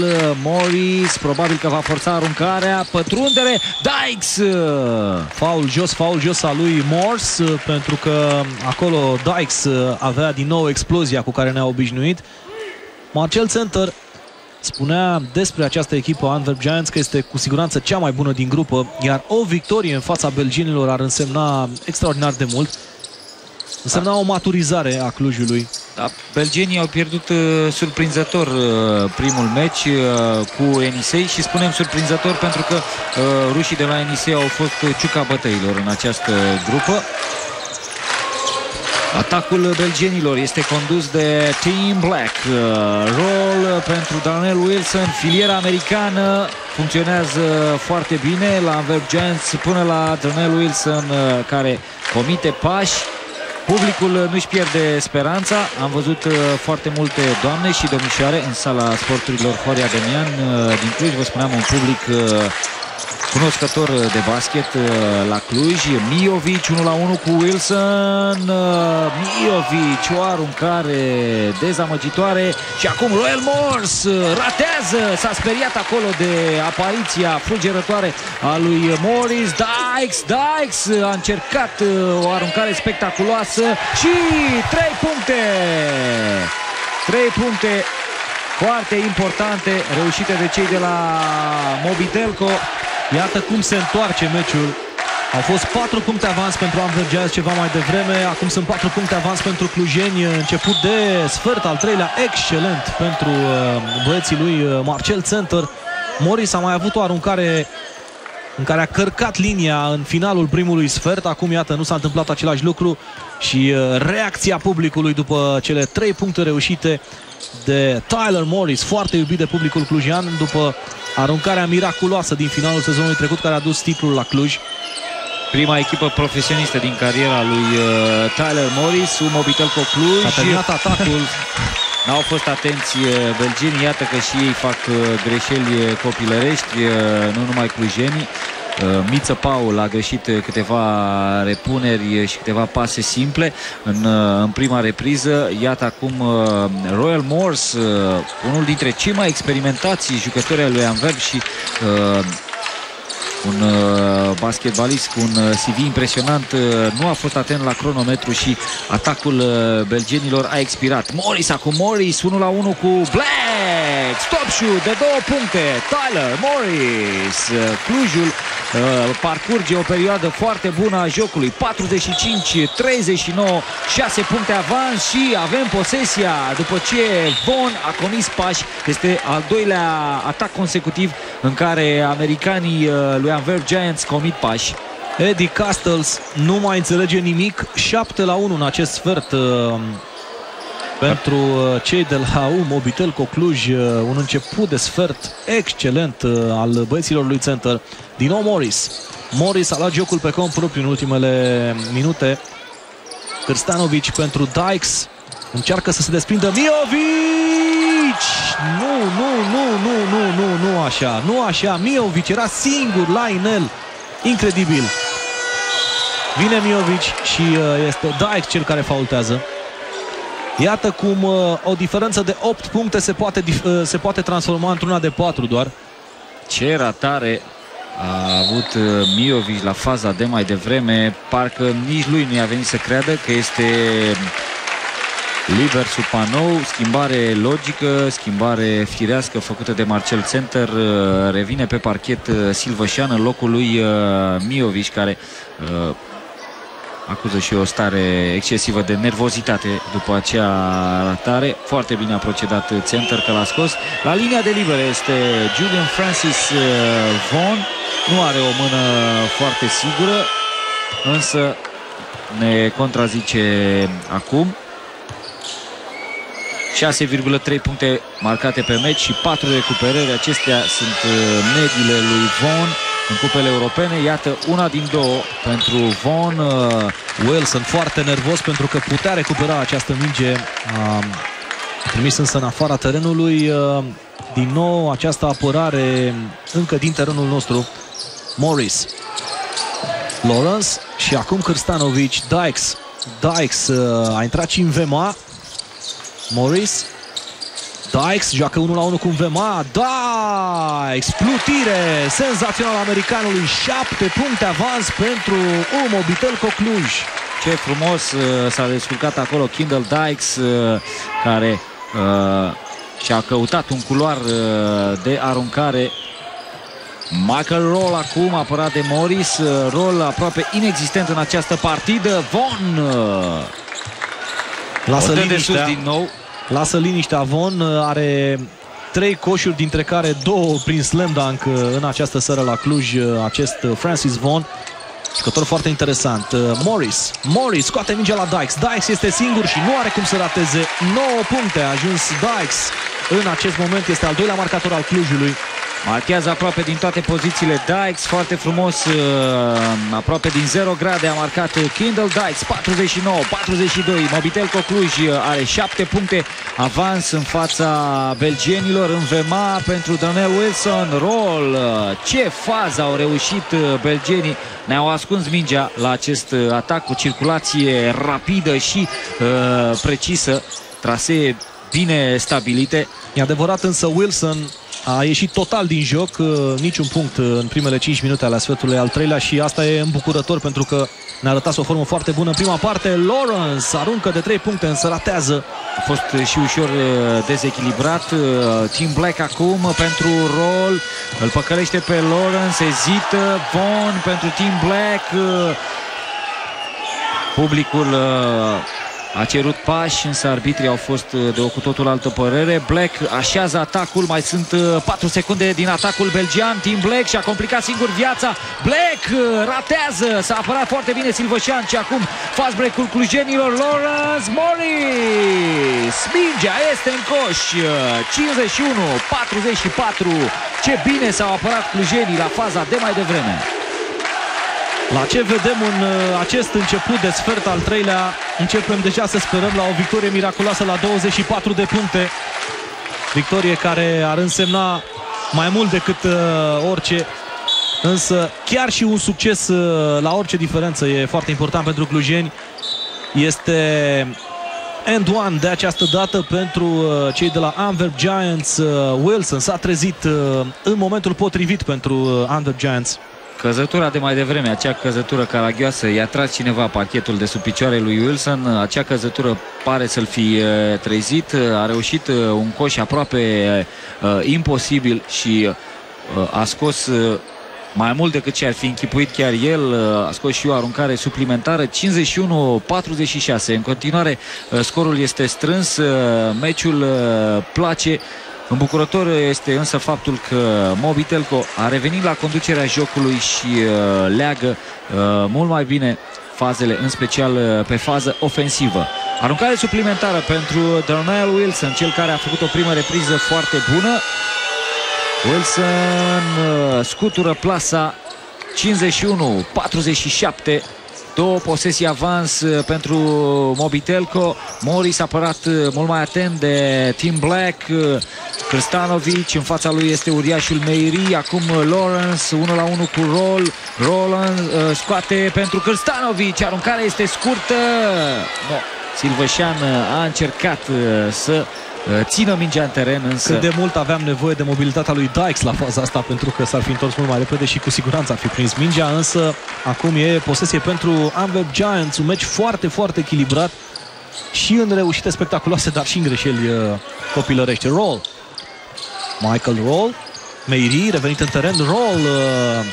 Morris probabil că va forța aruncarea. Pătrundere. Dykes! Faul jos, faul jos al lui Morse pentru că acolo Dykes avea din nou explozia cu care ne-a obișnuit. Marcel Center spunea despre această echipă Antwerp Giants că este cu siguranță cea mai bună din grupă, iar o victorie în fața belginilor ar însemna extraordinar de mult. Însemna o maturizare a Clujului. Da, belgenii au pierdut uh, surprinzător uh, primul meci uh, cu Enisei și spunem surprinzător pentru că uh, rușii de la Enisei au fost ciuca bătăilor în această grupă. Atacul belgenilor este condus de Team Black. Uh, rol pentru Daniel Wilson, filiera americană funcționează foarte bine la Antwerp Giants până la Daniel Wilson uh, care comite pași Publicul nu-și pierde speranța. Am văzut uh, foarte multe doamne și domnișoare în sala sporturilor Horia Demian uh, din Cluj. Vă spuneam un public uh, cunoscător de basket la Cluj. Miovic 1 la 1 cu Wilson. Miovic o aruncare dezamăgitoare și acum Royal Morse ratează. S-a speriat acolo de apariția fulgerătoare a lui Morris. Dykes, Dykes a încercat o aruncare spectaculoasă și 3 puncte. 3 puncte foarte importante reușite de cei de la Mobitelco Iată cum se întoarce meciul. Au fost 4 puncte avans pentru Antwerp Jazz ceva mai devreme, acum sunt 4 puncte avans pentru clujeni, început de sfert al treilea, excelent pentru uh, băieții lui uh, Marcel Center. Morris a mai avut o aruncare în care a cărcat linia în finalul primului sfert. Acum, iată, nu s-a întâmplat același lucru și uh, reacția publicului după cele 3 puncte reușite de Tyler Morris, foarte iubit de publicul clujian, după aruncarea miraculoasă din finalul sezonului trecut care a dus titlul la Cluj. Prima echipă profesionistă din cariera lui uh, Tyler Morris, un Mobitel cu Cluj. A terminat atacul. N-au fost atenți uh, belgenii, iată că și ei fac uh, greșeli copilărești, nu numai clujenii. Uh, Miță Paul a greșit câteva repuneri și câteva pase simple în, uh, în prima repriză. Iată acum uh, Royal Morse, unul dintre cei mai experimentați jucători ai lui Anverb și un uh, basketbalist cu un uh, CV impresionant uh, nu a fost atent la cronometru și atacul uh, belgenilor a expirat. Morris acum Morris 1 la 1 cu Black. Stop shoot de două puncte. Tyler Morris Clujul uh, parcurge o perioadă foarte bună a jocului. 45 39 6 puncte avans și avem posesia. După ce Von a comis pași este al doilea atac consecutiv în care americanii uh, lui Anverb Giants comit pași. Eddie Castles nu mai înțelege nimic, 7 la 1 în acest sfert uh, pentru uh, cei de la U Mobitel Cluj, un început de sfert excelent al băieților lui Center. Din nou Morris. Morris a luat jocul pe cont propriu în ultimele minute. Cârstanovici pentru Dykes. Încearcă să se desprindă Miovic! Nu, nu, nu, nu, nu, nu, nu așa, nu așa. Miovic era singur la inel. Incredibil. Vine Miovic și uh, este Dijk cel care faultează. Iată cum uh, o diferență de 8 puncte se poate, uh, se poate transforma într-una de 4 doar. Ce ratare a avut Miovic la faza de mai devreme. Parcă nici lui nu i-a venit să creadă că este liber sub panou, schimbare logică, schimbare firească făcută de Marcel Center, uh, revine pe parchet uh, Silvășan în locul lui uh, Miovici, care acuză și o stare excesivă de nervozitate după acea ratare. Foarte bine a procedat Center că l-a scos. La linia de liber este Julian Francis Vaughan. Nu are o mână foarte sigură, însă ne contrazice acum. 6,3 puncte marcate pe meci și 4 recuperări. Acestea sunt uh, mediile lui Von. în cupele europene. Iată una din două pentru Von. Wilson foarte nervos pentru că putea recupera această minge. A trimis însă în afara terenului. Din nou această apărare încă din terenul nostru. Morris. Lawrence și acum Krstanovic. Dykes. Dykes a intrat și în VMA. Morris Dykes joacă 1 la 1 cu Vema. Dykes, plutire senzațional americanului. 7 puncte avans pentru Umobitel Cluj. Ce frumos uh, s-a descurcat acolo Kindle Dykes, uh, care uh, și-a căutat un culoar uh, de aruncare. Michael Roll acum, apărat de Morris. Uh, Roll aproape inexistent în această partidă. Von uh, Lasă liniștea. din nou. Lasă liniștea Von, are trei coșuri, dintre care două prin slam dunk în această seară la Cluj, acest Francis Von. Jucător foarte interesant. Morris. Morris scoate mingea la Dykes. Dykes este singur și nu are cum să rateze. 9 puncte a ajuns Dykes. În acest moment este al doilea marcator al Clujului. Marchează aproape din toate pozițiile. Dykes, foarte frumos, uh, aproape din 0 grade a marcat Kindle. Dykes, 49, 42, Mobitelco Cluj are 7 puncte, avans în fața belgienilor, în VMA pentru Daniel Wilson, roll, ce fază au reușit uh, belgenii, ne-au ascuns mingea la acest uh, atac cu circulație rapidă și uh, precisă, trasee bine stabilite. E adevărat însă Wilson a ieșit total din joc, uh, niciun punct uh, în primele 5 minute ale sfertului al treilea și asta e îmbucurător pentru că ne-a arătat o formă foarte bună în prima parte. Lawrence aruncă de 3 puncte, însă ratează. A fost și ușor uh, dezechilibrat. Team Black acum pentru rol. Îl păcălește pe Lawrence, ezită. Von pentru Team Black. Publicul a cerut pași, însă arbitrii au fost uh, de o cu totul altă părere. Black așează atacul, mai sunt 4 uh, secunde din atacul belgian. Team Black și-a complicat singur viața. Black uh, ratează, s-a apărat foarte bine Silvășan și acum fast break-ul clujenilor. Lawrence Morris. Mingea este în coș. 51-44. Ce bine s-au apărat clujenii la faza de mai devreme. La ce vedem în uh, acest început de sfert al treilea, începem deja să sperăm la o victorie miraculoasă la 24 de puncte. Victorie care ar însemna mai mult decât uh, orice, însă chiar și un succes uh, la orice diferență e foarte important pentru clujeni. Este end one de această dată pentru uh, cei de la Antwerp Giants. Uh, Wilson s-a trezit uh, în momentul potrivit pentru uh, Antwerp Giants. Căzătura de mai devreme, acea căzătură caragioasă, i-a tras cineva pachetul de sub picioare lui Wilson, acea căzătură pare să-l fi trezit, a reușit un coș aproape uh, imposibil și uh, a scos uh, mai mult decât ce ar fi închipuit chiar el, a scos și o aruncare suplimentară, 51-46. În continuare, scorul este strâns, meciul place, Îmbucurător este însă faptul că Mobitelco a revenit la conducerea jocului și uh, leagă uh, mult mai bine fazele, în special uh, pe fază ofensivă. Aruncare suplimentară pentru Darnell Wilson, cel care a făcut o primă repriză foarte bună. Wilson uh, scutură plasa 51-47 Două posesii avans uh, pentru Mobitelco. Morris apărat uh, mult mai atent de Team Black. Krstanovic, în fața lui este uriașul Meiri, acum Lawrence, 1 la 1 cu Roll. Roland uh, scoate pentru Krstanovic, aruncarea este scurtă. No. Silvășan a încercat să țină mingea în teren, însă... Cât de mult aveam nevoie de mobilitatea lui Dykes la faza asta, pentru că s-ar fi întors mult mai repede și cu siguranță ar fi prins mingea, însă acum e posesie pentru Antwerp Giants, un meci foarte, foarte echilibrat și în reușite spectaculoase, dar și în greșeli copilărește. Roll. Michael Roll. Meiri, revenit în teren. Roll uh,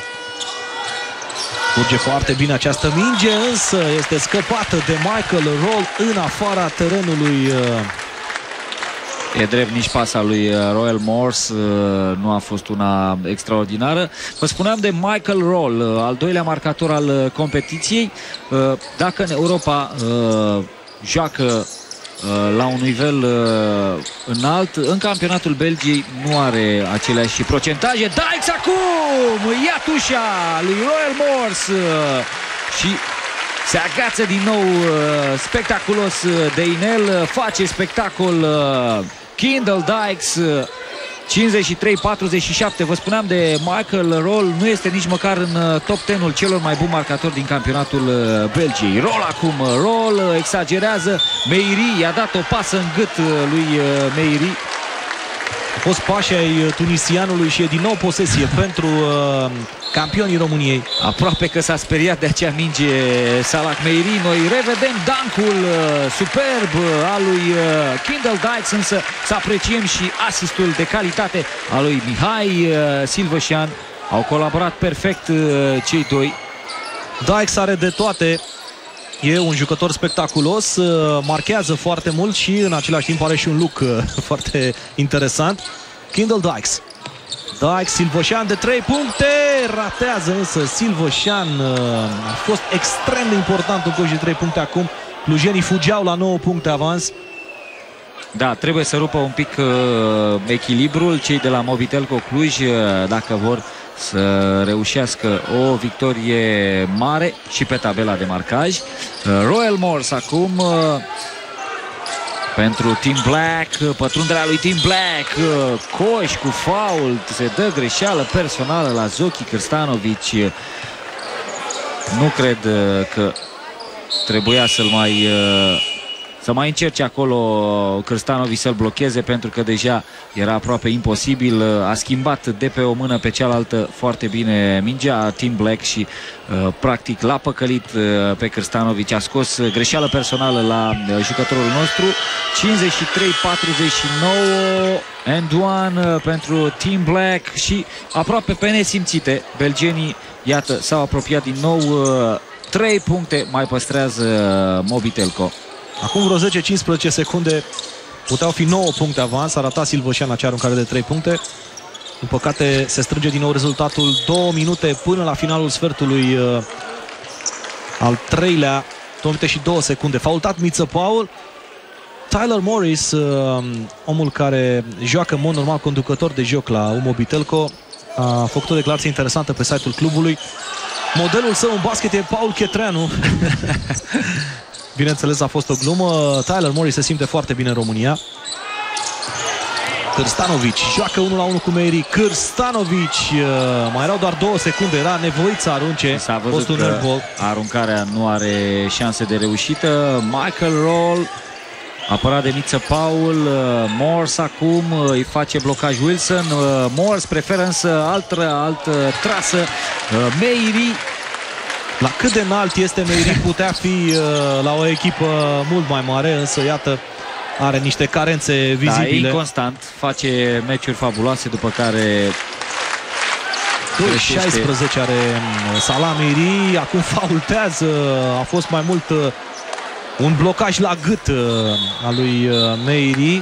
Curge foarte bine această minge, însă este scăpată de Michael Roll în afara terenului uh, E drept, nici pasa lui uh, Royal Morse uh, nu a fost una extraordinară. Vă spuneam de Michael Roll, uh, al doilea marcator al competiției. Dacă în Europa joacă la un nivel uh, înalt. În campionatul Belgiei nu are aceleași procentaje. Dykes acum! Ia tușa lui Royal Morse și se agață din nou spectaculos de inel, face spectacol Kindle Dykes 53-47, vă spuneam de Michael Roll, nu este nici măcar în uh, top 10-ul celor mai buni marcatori din campionatul uh, Belgiei. Roll acum, Roll uh, exagerează, Meiri i-a dat o pasă în gât lui Meiri. A fost pași ai tunisianului și e din nou posesie pentru uh, campionii României. Aproape că s-a speriat de acea minge Salah Meiri. Noi revedem dancul uh, superb uh, al lui uh, Kindle Dykes, însă să apreciem și asistul de calitate al lui Mihai Silvășan. Au colaborat perfect cei doi. Dykes are de toate. E un jucător spectaculos, marchează foarte mult și în același timp are și un look foarte interesant. Kindle Dykes Daic Silvoșan de 3 puncte, ratează însă Silvoșan. Uh, a fost extrem de important un coș de 3 puncte acum. Clujenii fugeau la 9 puncte avans. Da, trebuie să rupă un pic uh, echilibrul cei de la Mobitelco Cluj uh, dacă vor să reușească o victorie mare și pe tabela de marcaj. Uh, Royal Morse acum uh, pentru Team Black, pătrunderea lui Team Black, coș cu faul, se dă greșeală personală la Zoki Krstanovic. Nu cred că trebuia să-l mai să mai încerce acolo Cristanovic să-l blocheze pentru că deja era aproape imposibil. A schimbat de pe o mână pe cealaltă foarte bine mingea Team Black și uh, practic l-a păcălit uh, pe Cristanovic. A scos greșeală personală la uh, jucătorul nostru. 53-49 and one pentru Team Black și aproape pe nesimțite belgenii, iată, s-au apropiat din nou 3 puncte mai păstrează Mobitelco. Acum vreo 10-15 secunde puteau fi 9 puncte avans. A ratat Silvășan acea aruncare de 3 puncte. Din păcate se strânge din nou rezultatul 2 minute până la finalul sfertului uh, al treilea. 2 minute și 2 secunde. Faultat Miță Paul. Tyler Morris, uh, omul care joacă în mod normal conducător de joc la Umo Bitelco, a făcut o declarație interesantă pe site-ul clubului. Modelul său în basket e Paul Chetreanu. Bineînțeles, a fost o glumă. Tyler Morris se simte foarte bine în România. Cârstanovic joacă 1 la 1 cu Meiri. Cârstanovic uh, mai erau doar două secunde, era nevoit să arunce. S-a văzut un că aruncarea nu are șanse de reușită. Michael Roll apărat de Miță Paul, uh, Morse acum uh, îi face blocaj Wilson, Morse preferă însă altă, altă trasă, Meiri la cât de înalt este Meiri putea fi uh, la o echipă mult mai mare, însă iată are niște carențe vizibile. Da, inconstant, face meciuri fabuloase, după care 16 are um, Salah Meiri, acum faultează, a fost mai mult uh, un blocaj la gât uh, al lui Meiri.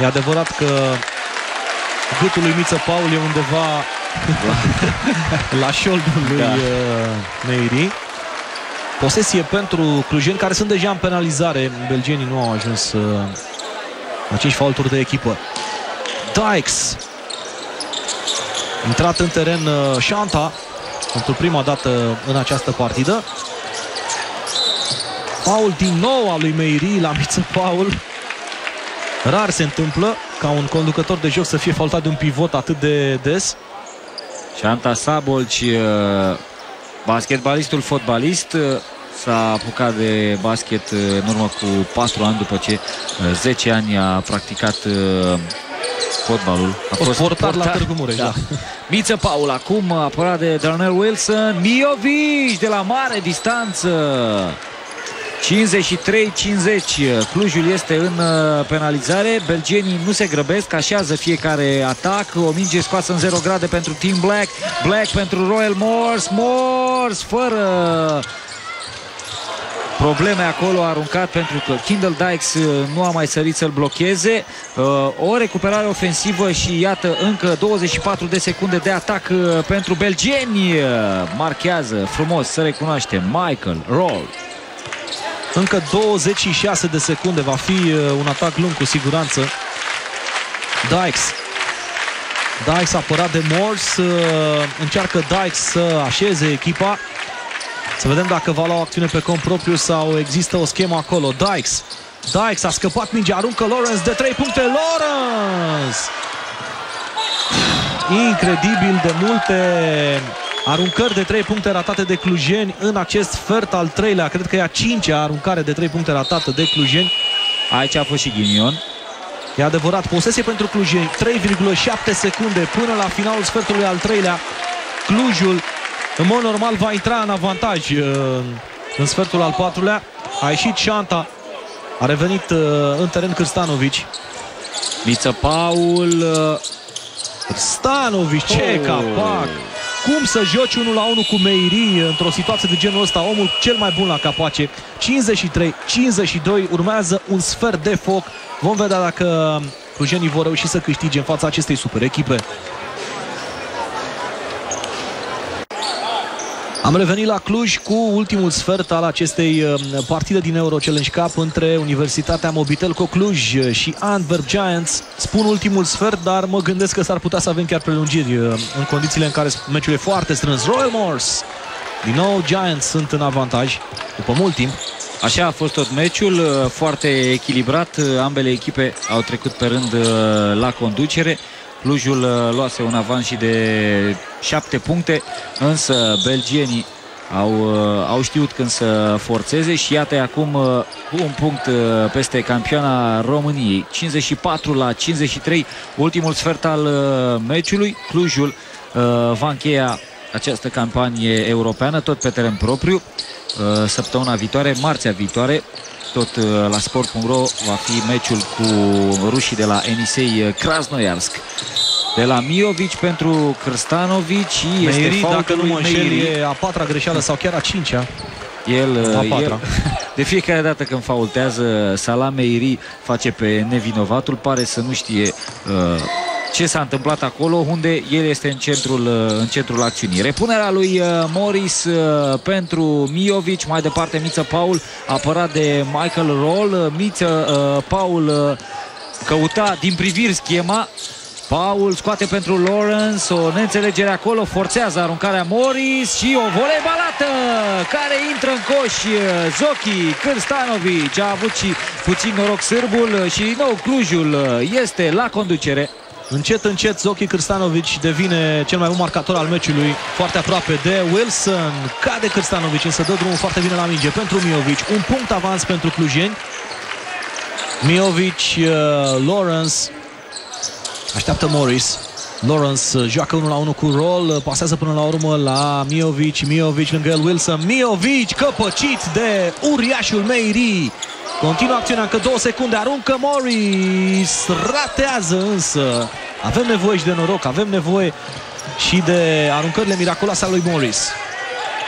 E adevărat că gâtul lui Miță Paul e undeva la șoldul lui da. Uh, Meiri. Posesie pentru clujeni care sunt deja în penalizare. Belgenii nu au ajuns uh, la 5 faulturi de echipă. Dykes intrat în teren uh, Shanta pentru prima dată în această partidă. Paul din nou al lui Meiri la miță Paul. Rar se întâmplă ca un conducător de joc să fie faultat de un pivot atât de des. Și Anta Sabolci, uh, basketbalistul fotbalist, uh, s-a apucat de basket uh, în urmă cu 4 ani după ce 10 ani a practicat fotbalul. A fost portar, portar la Târgu Mureș, da. da. Miță Paul acum apărat de Darnell Wilson, Miovici de la mare distanță. 53-50. Clujul este în uh, penalizare. Belgenii nu se grăbesc, așează fiecare atac. O minge scoasă în 0 grade pentru Team Black. Black pentru Royal Morse. Morse fără probleme acolo aruncat pentru că Kindle Dykes uh, nu a mai sărit să-l blocheze. Uh, o recuperare ofensivă și iată încă 24 de secunde de atac pentru belgeni. Marchează frumos, să recunoaște Michael Roll. Încă 26 de secunde, va fi un atac lung cu siguranță. Dykes. Dykes apărat de Morse, încearcă Dykes să așeze echipa. Să vedem dacă va lua o acțiune pe cont propriu sau există o schemă acolo. Dykes. Dykes a scăpat mingea, aruncă Lawrence de 3 puncte. Lawrence! Incredibil de multe aruncări de 3 puncte ratate de clujeni în acest sfert al treilea. Cred că e a cincea aruncare de 3 puncte ratată de clujeni. Aici a fost și ghinion. E adevărat, posesie pentru clujeni, 3,7 secunde până la finalul sfertului al treilea. Clujul, în mod normal, va intra în avantaj uh, în sfertul al patrulea. A ieșit Șanta, a revenit uh, în teren Cârstanovici. Miță Paul... Uh, Stanovici, ce oh. capac! Cum să joci 1 la 1 cu Meiri într-o situație de genul ăsta, omul cel mai bun la capace. 53-52, urmează un sfert de foc. Vom vedea dacă clujenii vor reuși să câștige în fața acestei super echipe. Am revenit la Cluj cu ultimul sfert al acestei uh, partide din Euro Challenge Cup între Universitatea Mobitel cu Cluj și Antwerp Giants. Spun ultimul sfert, dar mă gândesc că s-ar putea să avem chiar prelungiri uh, în condițiile în care meciul e foarte strâns. Royal Morse! Din nou Giants sunt în avantaj după mult timp. Așa a fost tot meciul, uh, foarte echilibrat. Ambele echipe au trecut pe rând la conducere. Clujul uh, luase un avans și de 7 puncte, însă belgienii au, uh, au știut când să forțeze și iată acum uh, un punct peste campioana României. 54 la 53, ultimul sfert al meciului. Clujul va încheia această campanie europeană tot pe teren propriu. Săptămâna viitoare, marțea viitoare, tot la sport.ro va fi meciul cu rușii de la Enisei Krasnoiarsk de la Miovici pentru Krstanovici. Este Meiri, dacă nu mă înșel, e a patra greșeală sau chiar a cincea. El, a patra. el de fiecare dată când faultează Salah Meiri face pe nevinovatul, pare să nu știe uh, ce s-a întâmplat acolo, unde el este în centrul, uh, în centrul acțiunii. Repunerea lui uh, Morris uh, pentru Miovici, mai departe Miță Paul, apărat de Michael Roll. Miță Paul căuta din priviri schema, Paul scoate pentru Lawrence, o neînțelegere acolo, forțează aruncarea Morris și o volei balată care intră în coș Zoki Cârstanovici. A avut și puțin noroc sârbul și din nou Clujul este la conducere. Încet, încet, Zoki Cârstanovici devine cel mai bun marcator al meciului, foarte aproape de Wilson. Cade Cârstanovici, însă dă drumul foarte bine la minge pentru Miovici. Un punct avans pentru clujeni. Miovici, uh, Lawrence, Așteaptă Morris. Lawrence uh, joacă 1 la 1 cu Roll, uh, pasează până la urmă la Miovic, Miovic lângă el Wilson, Miovic căpăcit de uriașul Meiri. Continuă acțiunea încă două secunde, aruncă Morris, ratează însă. Avem nevoie și de noroc, avem nevoie și de aruncările miraculoase ale lui Morris.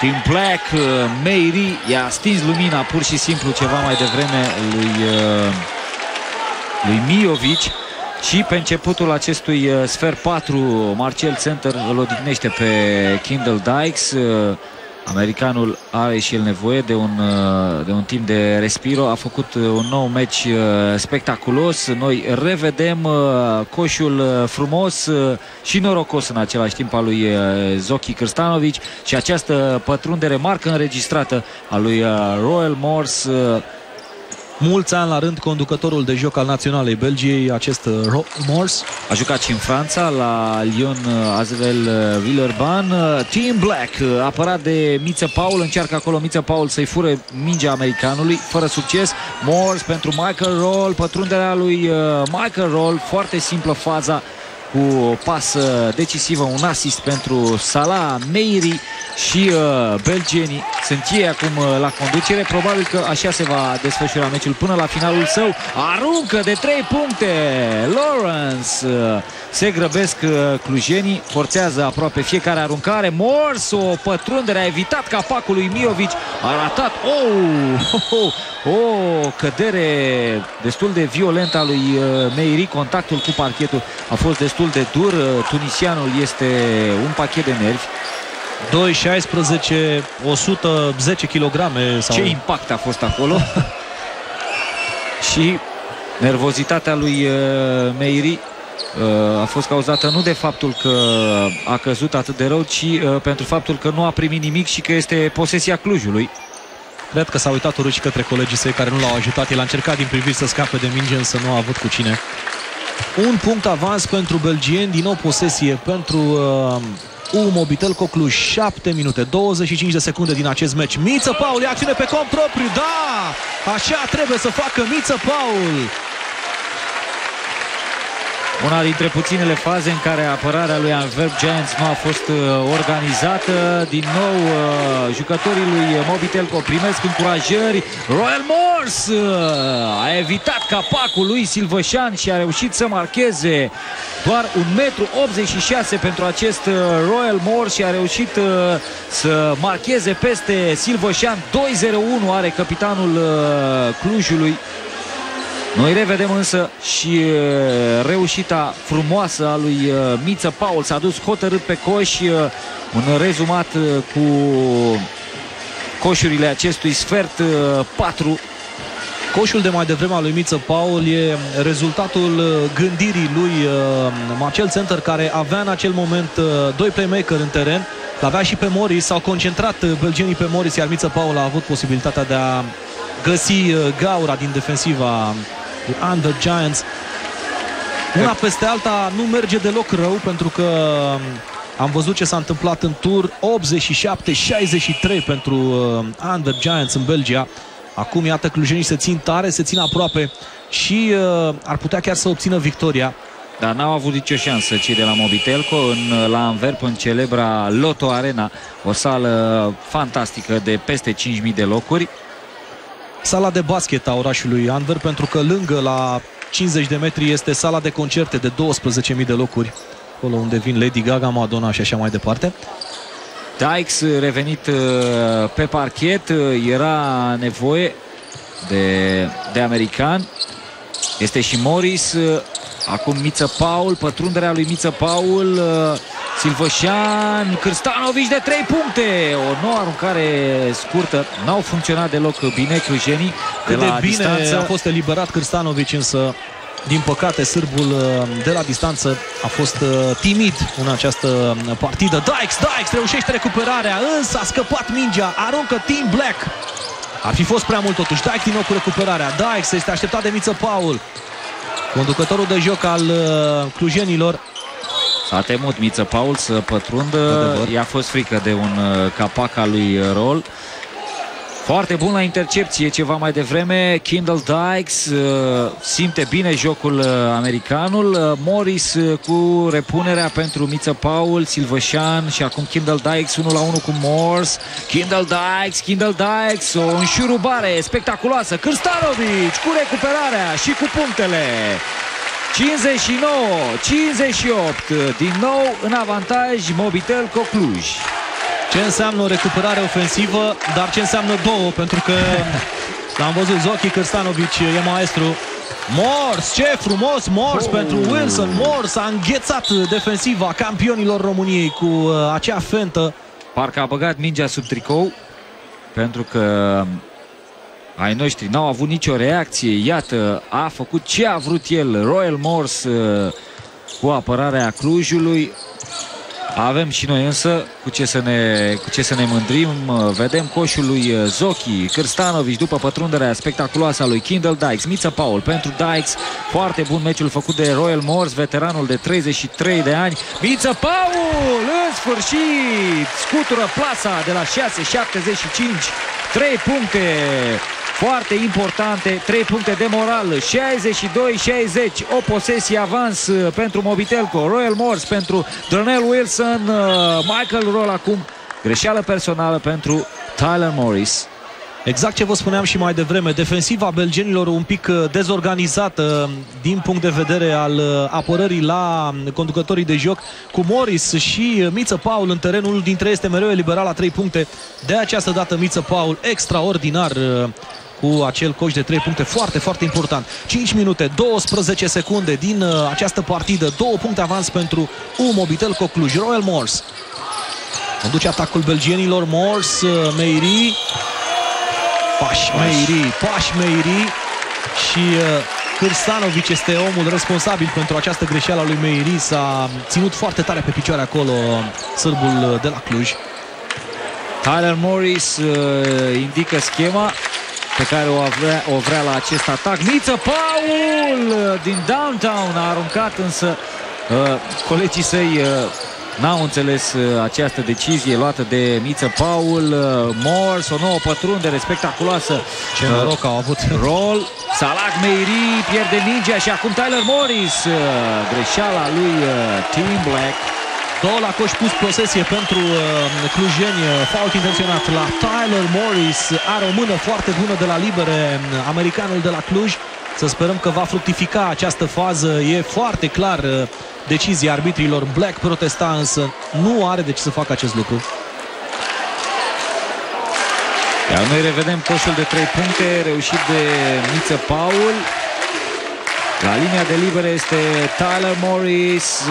Din Black, uh, Meiri i-a stins lumina pur și simplu ceva mai devreme lui, lui Miovic. Și pe începutul acestui uh, sfer 4, Marcel Center îl odihnește pe Kindle Dykes. Uh, americanul are și el nevoie de un, uh, de un timp de respiro. A făcut un nou meci spectaculos. Noi revedem coșul frumos și norocos în același timp al lui Zoki Krstanovic și această pătrundere marcă înregistrată a lui Royal Morse mulți ani la rând conducătorul de joc al naționalei Belgiei, acest uh, Morse. A jucat și în Franța, la Lyon uh, Azevel uh, Villeurban. Team Black, apărat de Miță Paul, încearcă acolo Miță Paul să-i fure mingea americanului, fără succes. Morse pentru Michael Roll, pătrunderea lui Michael Roll, foarte simplă faza cu o pasă decisivă, un assist pentru Salah Meiri și uh, belgenii sunt ei acum uh, la conducere. Probabil că așa se va desfășura meciul până la finalul său. Aruncă de 3 puncte Lawrence. Uh, se grăbesc uh, clujenii, forțează aproape fiecare aruncare. Mors, o pătrundere, a evitat capacul lui Miovici, a ratat. Oh, oh, oh, o cădere destul de violentă a lui uh, Meiri. Contactul cu parchetul a fost destul de dur. Uh, tunisianul este un pachet de nervi. 2-16, 110 kg. Sau... Ce impact a fost acolo! și nervozitatea lui uh, Meiri uh, a fost cauzată nu de faptul că a căzut atât de rău, ci uh, pentru faptul că nu a primit nimic și că este posesia Clujului. Cred că s-a uitat urât și către colegii săi care nu l-au ajutat. El a încercat din priviri să scape de minge, însă nu a avut cu cine. Un punct avans pentru belgieni, din nou posesie pentru uh, U Mobitel Cocluj 7 minute 25 de secunde din acest meci Miță Paul ia acțiune pe cont propriu Da! Așa trebuie să facă Miță Paul una dintre puținele faze în care apărarea lui Antwerp Giants nu a fost uh, organizată. Din nou, uh, jucătorii lui Mobitelco primesc încurajări. Royal Morse uh, a evitat capacul lui Silvășan și a reușit să marcheze doar 1,86 m pentru acest Royal Morse și a reușit să marcheze peste Silvășan. 2-0-1 are capitanul Clujului. Noi revedem însă și reușita frumoasă a lui Miță Paul. S-a dus hotărât pe coș, un rezumat cu coșurile acestui sfert 4 Coșul de mai devreme al lui Miță Paul e rezultatul gândirii lui Marcel Center care avea în acel moment doi playmaker în teren. L-avea și pe Morris, s-au concentrat belgenii pe Morris, iar Miță Paul a avut posibilitatea de a găsi gaura din defensiva Under Giants. Una peste alta nu merge deloc rău pentru că um, am văzut ce s-a întâmplat în tur 87-63 pentru uh, Under Giants în Belgia. Acum iată clujenii se țin tare, se țin aproape și uh, ar putea chiar să obțină victoria. Dar n-au avut nicio șansă cei de la Mobitelco în, la Anverp în celebra Lotto Arena, o sală fantastică de peste 5.000 de locuri sala de basket a orașului Anver, pentru că lângă la 50 de metri este sala de concerte de 12.000 de locuri, acolo unde vin Lady Gaga, Madonna și așa mai departe. Dykes revenit uh, pe parchet, uh, era nevoie de, de american. Este și Morris, uh, acum Miță Paul, pătrunderea lui Miță Paul, Silvășan, Cârstanovici de 3 puncte. O nouă aruncare scurtă. N-au funcționat deloc bine clujenii de, de bine distanță. a fost eliberat Cârstanovici, însă din păcate, sârbul uh, de la distanță a fost uh, timid în această uh, partidă. Dykes, Dykes reușește recuperarea, însă a scăpat mingea, aruncă Team Black. Ar fi fost prea mult totuși. Dykes din nou cu recuperarea. Dykes este așteptat de Miță Paul. Conducătorul de joc al clujenilor S-a temut Miță Paul să pătrundă. I-a fost frică de un uh, capac al lui Rol. Foarte bun la intercepție ceva mai devreme. Kindle Dykes uh, simte bine jocul uh, americanul. Uh, Morris uh, cu repunerea pentru Miță Paul, Silvășan și acum Kindle Dykes 1 la 1 cu Morse. Kindle Dykes, Kindle Dykes, o înșurubare spectaculoasă. Cârstanovic cu recuperarea și cu punctele. 59, 58, din nou în avantaj Mobitel Cocluj. Ce înseamnă o recuperare ofensivă, dar ce înseamnă două, pentru că l-am văzut Zochi Cârstanovic, e maestru. Mors, ce frumos Mors oh. pentru Wilson. Mors a înghețat defensiva campionilor României cu uh, acea fentă. Parcă a băgat mingea sub tricou, pentru că ai noștri n-au avut nicio reacție. Iată, a făcut ce a vrut el, Royal Morse uh, cu apărarea Clujului. Avem și noi însă cu ce să ne, cu ce să ne mândrim. Vedem coșul lui uh, Zochi, Cârstanovici după pătrunderea spectaculoasă a lui Kindle Dykes. Miță Paul pentru Dykes. Foarte bun meciul făcut de Royal Morse, veteranul de 33 de ani. Miță Paul! În sfârșit! Scutură plasa de la 6-75. 3 puncte foarte importante, 3 puncte de moral, 62-60, o posesie avans uh, pentru Mobitelco, Royal Morse pentru Donnell Wilson, uh, Michael Roll acum, greșeală personală pentru Tyler Morris. Exact ce vă spuneam și mai devreme, defensiva belgenilor un pic uh, dezorganizată din punct de vedere al apărării la conducătorii de joc cu Morris și Miță Paul în terenul dintre este mereu eliberat la 3 puncte. De această dată Miță Paul extraordinar cu acel coș de 3 puncte foarte, foarte important. 5 minute, 12 secunde din uh, această partidă, două puncte avans pentru U Mobitel Cluj, Royal Morse. Conduce atacul belgienilor, Mors, Meiri, Paș Meiri, Paș Meiri și Cârstanovic este omul responsabil pentru această greșeală a lui Meiri. S-a ținut foarte tare pe picioare acolo sârbul de la Cluj. Tyler Morris uh, indică schema pe care o, avea, o vrea la acest atac. Miță Paul uh, din downtown a aruncat însă uh, colegii săi uh, n-au înțeles uh, această decizie luată de Miță Paul. Uh, Morse, o nouă pătrundere spectaculoasă. Ce uh, noroc au avut. Rol, Salah Meiri pierde mingea și acum Tyler Morris. Uh, greșeala lui uh, Tim Black. Două la coș pus posesie pentru uh, clujeni, fault intenționat la Tyler Morris. Are o mână foarte bună de la libere, americanul de la Cluj. Să sperăm că va fructifica această fază. E foarte clar decizia arbitrilor. Black protesta însă nu are de ce să facă acest lucru. Iar noi revedem coșul de 3 puncte reușit de Miță Paul. La linia de libere este Tyler Morris.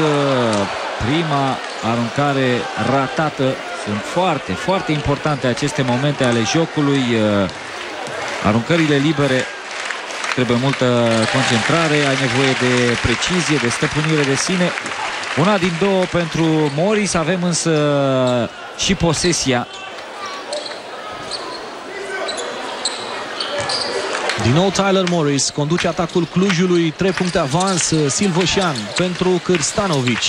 Prima aruncare ratată. Sunt foarte, foarte importante aceste momente ale jocului. Aruncările libere Trebuie multă concentrare, ai nevoie de precizie, de stăpânire de sine. Una din două pentru Morris, avem însă și posesia. Din nou Tyler Morris conduce atacul Clujului, 3 puncte avans, Silvoșan pentru Cârstanovic.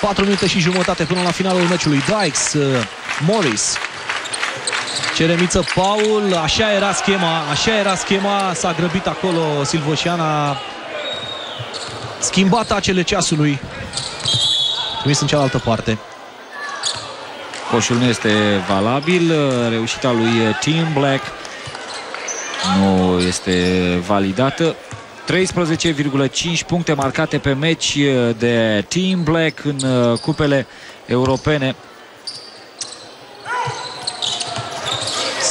4 minute și jumătate până la finalul meciului. Dykes, Morris, Cere miță Paul, așa era schema, așa era schema, s-a grăbit acolo Silvoșan, a schimbat acele ceasului. Trimis în cealaltă parte. Coșul nu este valabil, reușita lui Team Black nu este validată. 13,5 puncte marcate pe meci de Team Black în cupele europene.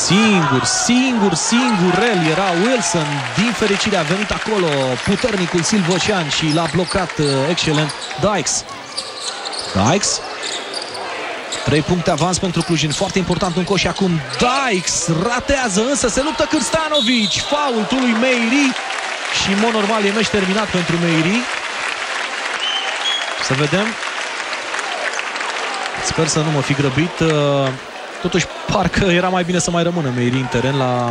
Singur, singur, singur rel era Wilson. Din fericire a venit acolo puternicul Silvocean și l-a blocat uh, excelent Dykes. Dykes. Trei puncte avans pentru Clujin. Foarte important un coș acum. Dykes ratează, însă se luptă Cârstanovic. Faultul lui Meiri. Și în mod normal e meci terminat pentru Meiri. Să vedem. Sper să nu mă fi grăbit. Uh, Totuși, parcă era mai bine să mai rămână Meiri în teren la...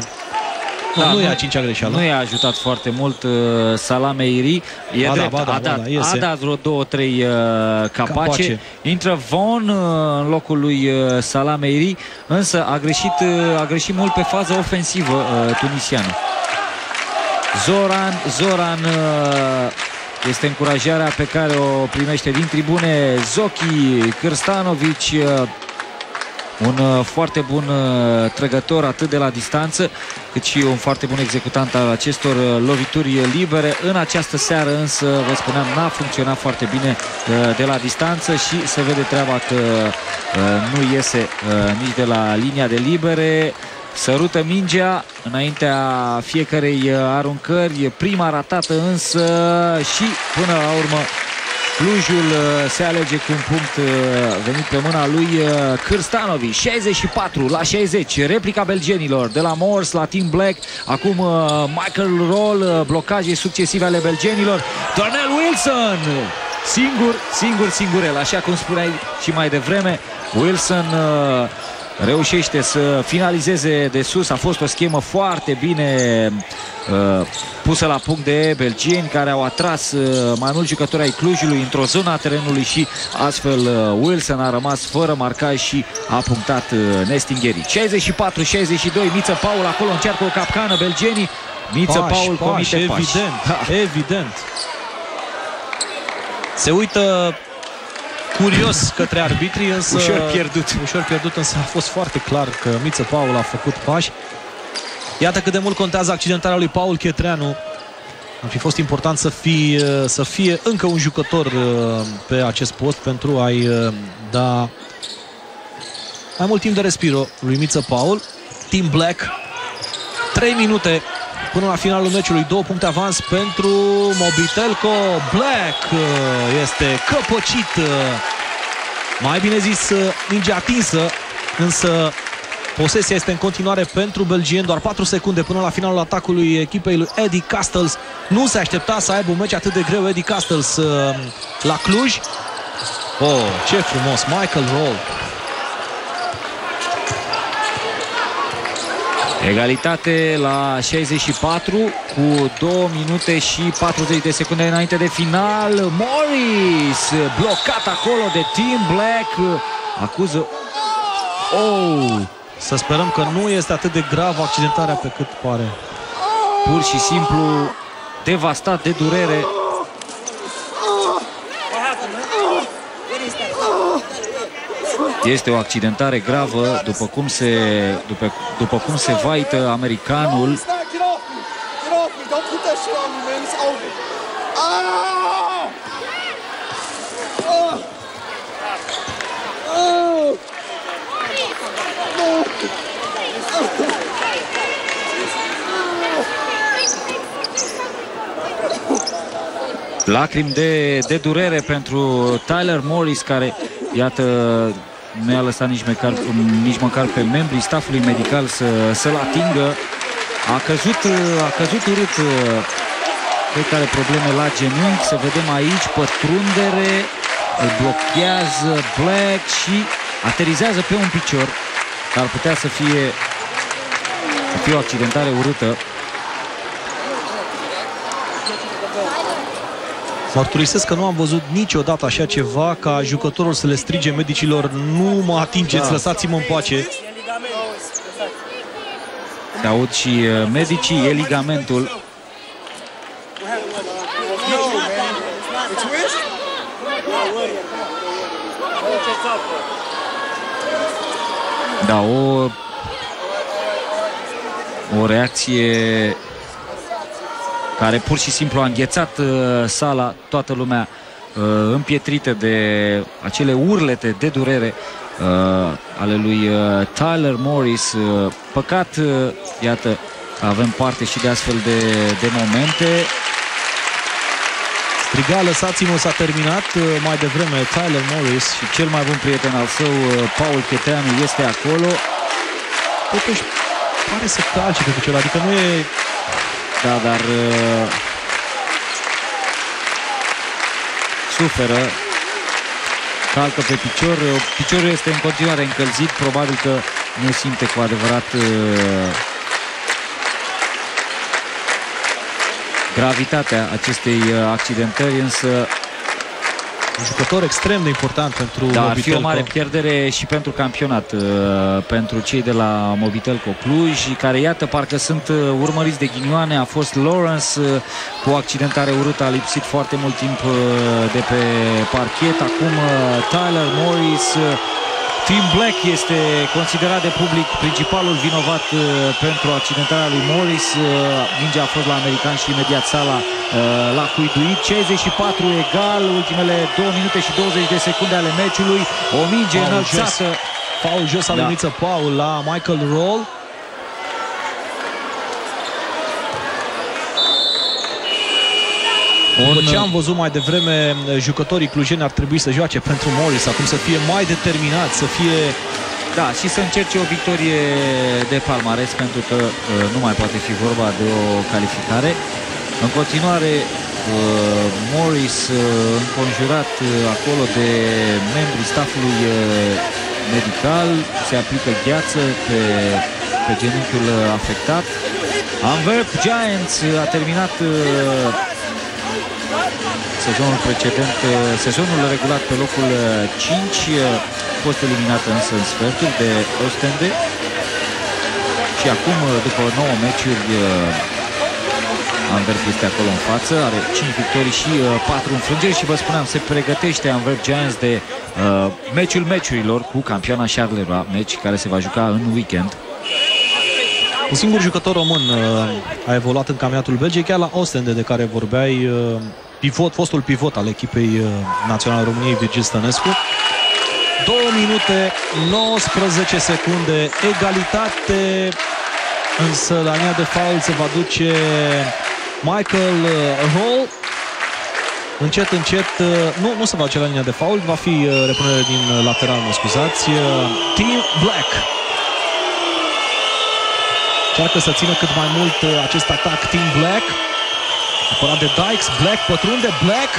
Da, nu, nu e a cincea greșeală. Nu i-a ajutat foarte mult uh, Salah Meiri. E ba drept, da, ba da, a, dat, da, a dat vreo două, trei uh, capace. capace. Intră Von uh, în locul lui uh, Salah Meiri, însă a greșit, uh, a greșit mult pe fază ofensivă uh, tunisiană. Zoran, Zoran uh, este încurajarea pe care o primește din tribune Zoki, Cârstanovic, uh, un uh, foarte bun uh, trăgător atât de la distanță cât și un foarte bun executant al acestor uh, lovituri libere. În această seară însă, vă spuneam, n-a funcționat foarte bine de la distanță și se vede treaba că nu iese nici de la linia de libere. Sărută mingea înaintea fiecarei aruncări, prima ratată însă și până la urmă Clujul uh, se alege cu un punct uh, venit pe mâna lui uh, Cârstanovi. 64 la 60. Replica belgenilor de la Morse la Team Black. Acum Michael Roll. Blocaje succesive ale belgenilor. Darnell Wilson. Singur, singur, singurel. Așa cum spuneai și mai devreme. Wilson reușește să finalizeze de sus. A fost o schemă foarte bine uh, pusă la punct de belgieni care au atras uh, mai mulți jucători ai Clujului într-o zonă a terenului și astfel uh, Wilson a rămas fără marcaj și a punctat uh, Nestingheri. 64-62, Miță Paul acolo încearcă o capcană belgenii. Miță pași, Paul pași, comite evident, pași. evident. Se uită curios către arbitrii, însă... Ușor pierdut. Ușor pierdut, însă a fost foarte clar că Miță Paul a făcut pași. Iată cât de mult contează accidentarea lui Paul Chetreanu. Ar fi fost important să fie, să fie încă un jucător uh, pe acest post pentru a-i uh, da mai mult timp de respiro lui Miță Paul. Team Black. 3 minute până la finalul meciului. Două puncte avans pentru Mobitelco. Black uh, este căpăcit Mai bine zis, minge atinsă, însă posesia este în continuare pentru belgien, doar 4 secunde până la finalul atacului echipei lui Eddie Castles. Nu se aștepta să aibă un meci atât de greu Eddie Castles la Cluj. Oh, ce frumos, Michael Roll. Egalitate la 64 cu 2 minute și 40 de secunde înainte de final. Morris blocat acolo de Team Black. Acuză... Oh! Să sperăm că nu este atât de grav accidentarea pe cât pare. Pur și simplu devastat de durere Este o accidentare gravă, după cum se, după, după cum se vaită americanul. Lacrimi de, de durere pentru Tyler Morris, care, iată, nu i-a lăsat nici măcar, nici măcar pe membrii staffului medical să, să-l atingă. A căzut, a căzut urât cei care probleme la genunchi. Să vedem aici pătrundere, îl blochează Black și aterizează pe un picior. Ar putea să fie, să fie o accidentare urâtă. Mărturisesc că nu am văzut niciodată așa ceva ca jucătorul să le strige medicilor nu mă atingeți, da. lăsați-mă în pace. Se aud și uh, medicii, e ligamentul. Da, o, o reacție care pur și simplu a înghețat uh, sala, toată lumea uh, împietrită de acele urlete de durere uh, ale lui uh, Tyler Morris. Uh, păcat, uh, iată, avem parte și de astfel de, de momente. Striga, lăsați-mă, s-a terminat uh, mai devreme Tyler Morris și cel mai bun prieten al său, uh, Paul Cheteanu, este acolo. Totuși, pare să calce pe picior, adică nu e da, dar uh, suferă. Calcă pe picior. Piciorul este în continuare încălzit. Probabil că nu simte cu adevărat uh, gravitatea acestei uh, accidentări, însă un jucător extrem de important pentru da, Mobitelco. ar fi o mare pierdere și pentru campionat, uh, pentru cei de la Mobitelco Cluj, care iată parcă sunt uh, urmăriți de ghinioane. A fost Lawrence uh, cu o accidentare urâtă, a lipsit foarte mult timp de pe parchet. Acum Tyler Morris Tim Black este considerat de public principalul vinovat uh, pentru accidentarea lui Morris. Uh, mingea a fost la american și imediat sala uh, l-a cuiduit. 64 egal, ultimele 2 minute și 20 de secunde ale meciului. O minge Paul înălțată. Jos. Paul jos al da. Paul la Michael Roll. După ce am văzut mai devreme, jucătorii clujeni ar trebui să joace pentru Morris, acum să fie mai determinat, să fie... Da, și să încerce o victorie de palmares, pentru că uh, nu mai poate fi vorba de o calificare. În continuare, uh, Morris uh, înconjurat uh, acolo de membrii staffului uh, medical, se aplică gheață pe, pe genunchiul afectat. Antwerp Giants a terminat uh, sezonul precedent, uh, sezonul regulat pe locul 5, uh, uh, a fost eliminat însă în sferturi de Ostende și acum, după 9 meciuri, Anverp este acolo în față, are 5 victorii și 4 înfrângeri și vă spuneam, se pregătește Anverp Giants de uh, meciul meciurilor cu campioana Charleroi, meci care se va juca în weekend. Un singur jucător român uh, a evoluat în campionatul Belgiei, chiar la Ostende de care vorbeai, uh, pivot, fostul pivot al echipei uh, naționale României, Virgil Stănescu. 2 minute 19 secunde, egalitate, însă la linia de faul se va duce Michael uh, Hall. Încet, încet, uh, nu, nu se va duce la linia de fault, va fi uh, repunere din lateral, mă scuzați. Team Black. Încearcă să țină cât mai mult acest atac Team Black. Apărat de Dykes, Black pătrunde, Black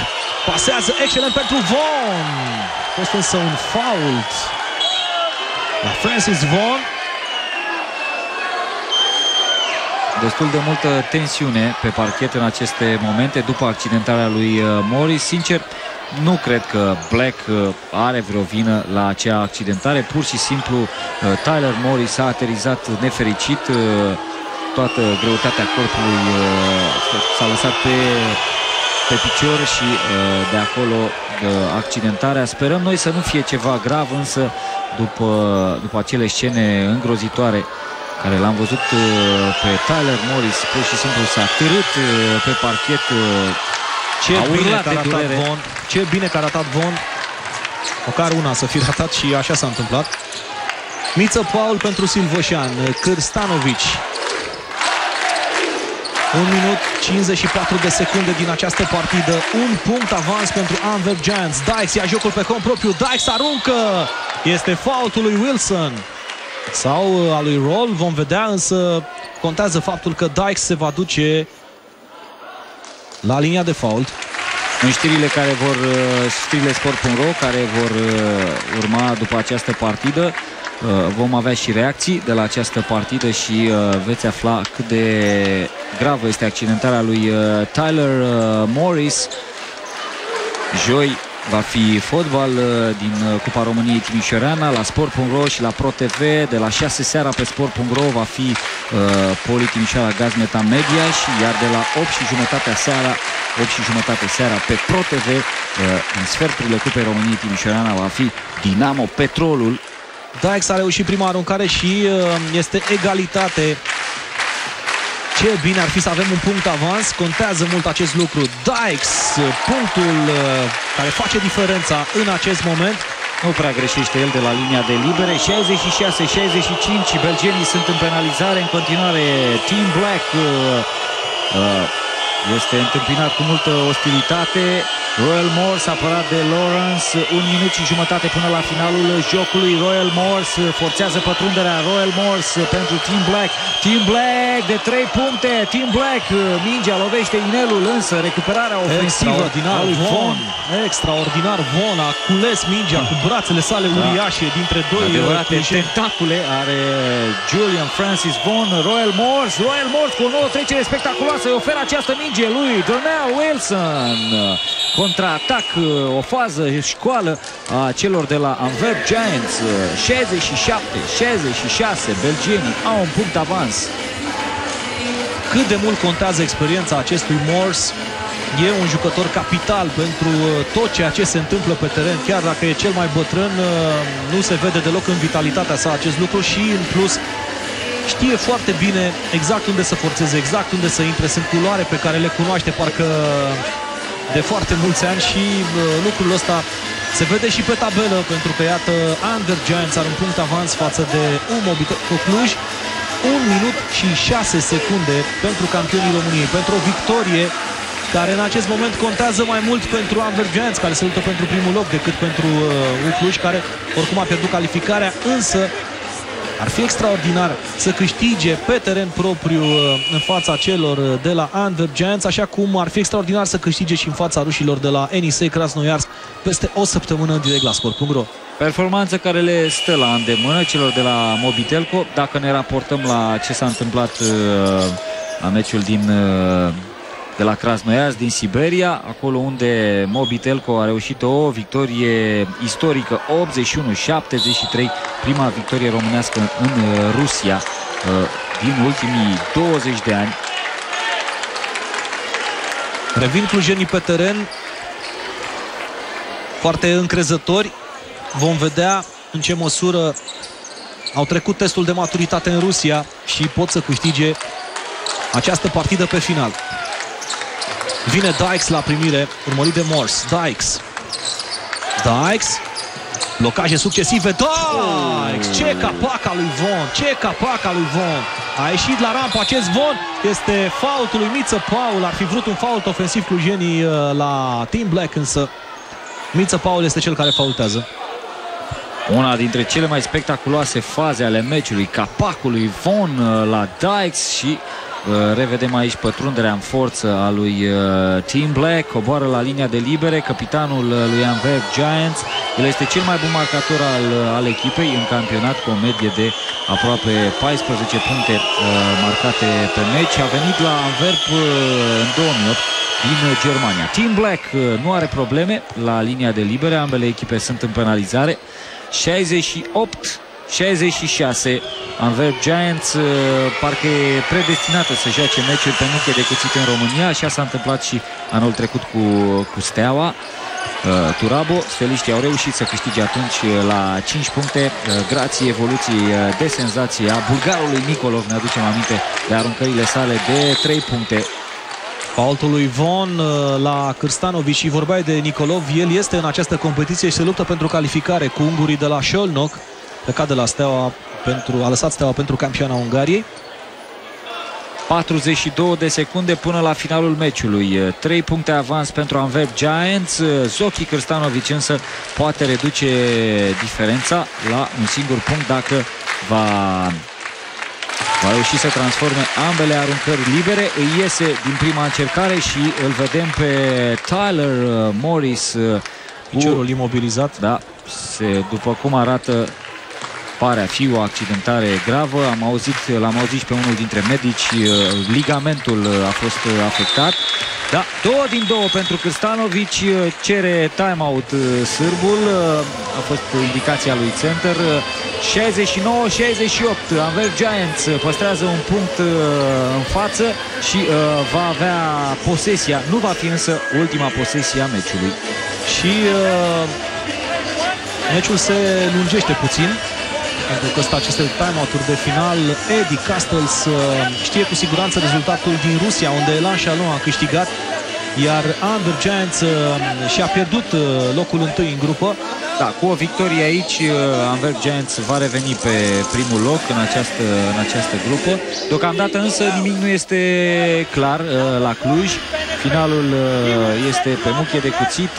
pasează excelent pentru Von. A fost însă un fault la Francis Von. Destul de multă tensiune pe parchet în aceste momente după accidentarea lui uh, Morris. Sincer, nu cred că Black uh, are vreo vină la acea accidentare. Pur și simplu uh, Tyler Morris a aterizat nefericit. Toată greutatea corpului s-a lăsat pe, pe picior și de acolo accidentarea. Sperăm noi să nu fie ceva grav, însă după, după acele scene îngrozitoare care l-am văzut uh, pe Tyler Morris pur și simplu s-a târât uh, pe parchet uh, ce bine că a ratat Von ce bine că a ratat Von măcar una să fi ratat și așa s-a întâmplat. Miță Paul pentru Silvoșan Cârstanovici un minut 54 de secunde din această partidă. Un punct avans pentru Antwerp Giants. Dykes ia jocul pe cont propriu. Dykes aruncă. Este faultul lui Wilson sau uh, a lui Roll, vom vedea, însă contează faptul că Dykes se va duce la linia de fault. În știrile care vor, uh, știrile sport.ro care vor uh, urma după această partidă, vom avea și reacții de la această partidă și veți afla cât de gravă este accidentarea lui Tyler Morris. Joi Va fi fotbal uh, din uh, Cupa României Timișoreana la Sport.ro și la Pro TV. De la 6 seara pe Sport.ro va fi uh, Poli Timișoara Gazmeta Media și iar de la 8 și jumătatea seara 8 și jumătate seara pe Pro TV uh, în sferturile Cupei României Timișoreana va fi Dinamo Petrolul Daix a reușit prima aruncare și uh, este egalitate ce bine ar fi să avem un punct avans, contează mult acest lucru. Dykes, punctul uh, care face diferența în acest moment. Nu prea greșește el de la linia de libere. 66-65, belgenii sunt în penalizare în continuare. Team Black uh, uh, este întâmpinat cu multă ostilitate. Royal Morse apărat de Lawrence, un minut și jumătate până la finalul jocului. Royal Morse forțează pătrunderea. Royal Morse pentru Team Black. Team Black de 3 puncte. Team Black, mingea lovește inelul, însă recuperarea ofensivă Extraordinar lui Von. Extraordinar Von a cules mingea cu brațele sale da. uriașe dintre doi Adevărate tentacule are Julian Francis Von. Royal Morse, Royal Morse cu o nouă trecere spectaculoasă îi oferă această minge lui Donnell Wilson contraatac, uh, o fază școală a celor de la Antwerp Giants. 67, uh, 66, belgienii au un punct avans. Cât de mult contează experiența acestui Morse E un jucător capital pentru uh, tot ceea ce se întâmplă pe teren, chiar dacă e cel mai bătrân, nu se vede deloc în vitalitatea sa acest lucru și în plus știe foarte bine exact unde să forțeze, exact unde să intre. Sunt culoare pe care le cunoaște, parcă de foarte mulți ani și uh, lucrul ăsta se vede și pe tabelă, pentru că, iată, Under Giants are un punct avans față de Umobi Cluj. Un minut și 6 secunde pentru campionii României, pentru o victorie care în acest moment contează mai mult pentru Under Giants, care se luptă pentru primul loc, decât pentru uh, Cluj, care oricum a pierdut calificarea, însă ar fi extraordinar să câștige pe teren propriu uh, în fața celor uh, de la Antwerp Giants, așa cum ar fi extraordinar să câștige și în fața rușilor de la NIC Krasnoiarsk peste o săptămână în direct la sport.ro. Performanță care le stă la îndemână celor de la Mobitelco. Dacă ne raportăm la ce s-a întâmplat uh, la meciul din de la Krasnoiarsk din Siberia, acolo unde Mobitelco a reușit o victorie istorică 81-73, prima victorie românească în uh, Rusia uh, din ultimii 20 de ani. Revin clujenii pe teren foarte încrezători. Vom vedea în ce măsură au trecut testul de maturitate în Rusia și pot să câștige această partidă pe final. Vine Dykes la primire, urmărit de Morse. Dykes. Dykes. Blocaje succesive. Dykes! Ce capac al lui Von! Ce capac al lui Von! A ieșit la rampă acest von. Este faultul lui Miță Paul. Ar fi vrut un fault ofensiv clujenii uh, la Team Black, însă Miță Paul este cel care faultează. Una dintre cele mai spectaculoase faze ale meciului, capacul lui Von uh, la Dykes și uh, revedem aici pătrunderea în forță a lui uh, Team Black, coboară la linia de libere, capitanul lui Anverb Giants, el este cel mai bun marcator al, al echipei în campionat cu o medie de aproape 14 puncte marcate pe meci, a venit la Anverb în 2008 din Germania. Team Black nu are probleme la linia de libere, ambele echipe sunt în penalizare. 68 66 Anverb Giants uh, parcă e predestinată să joace meciuri pe nuche de cuțit în România așa s-a întâmplat și anul trecut cu, cu Steaua uh, Turabo, steliștii au reușit să câștige atunci uh, la 5 puncte grație evoluției de senzație a bulgarului Nicolov, ne aducem aminte de aruncările sale de 3 puncte Faultul lui Von uh, la Cârstanovic și vorbeai de Nicolov. El este în această competiție și se luptă pentru calificare cu ungurii de la Șolnoc. Plecat de la Steaua pentru, a lăsat Steaua pentru campioana Ungariei. 42 de secunde până la finalul meciului. 3 puncte avans pentru Anverb Giants. Zoki Cârstanovic însă poate reduce diferența la un singur punct dacă va Va reuși să transforme ambele aruncări libere. Îi iese din prima încercare și îl vedem pe Tyler uh, Morris. Uh, Piciorul imobilizat. Da, se, după cum arată pare a fi o accidentare gravă. Am auzit, l-am auzit și pe unul dintre medici, uh, ligamentul a fost afectat. Da, două din două pentru Cârstanovic, cere timeout sârbul, a fost indicația lui center. 69-68, Anver Giants păstrează un punct în față și va avea posesia, nu va fi însă ultima posesie a meciului. Și meciul se lungește puțin pentru că stă aceste time-out-uri de final. Eddie Castles știe cu siguranță rezultatul din Rusia, unde Elan Chalon a câștigat, iar Under Giants și-a pierdut locul întâi în grupă. Da, cu o victorie aici, Anver Giants va reveni pe primul loc în această, în această grupă. Deocamdată însă nimic nu este clar la Cluj. Finalul este pe muchie de cuțit.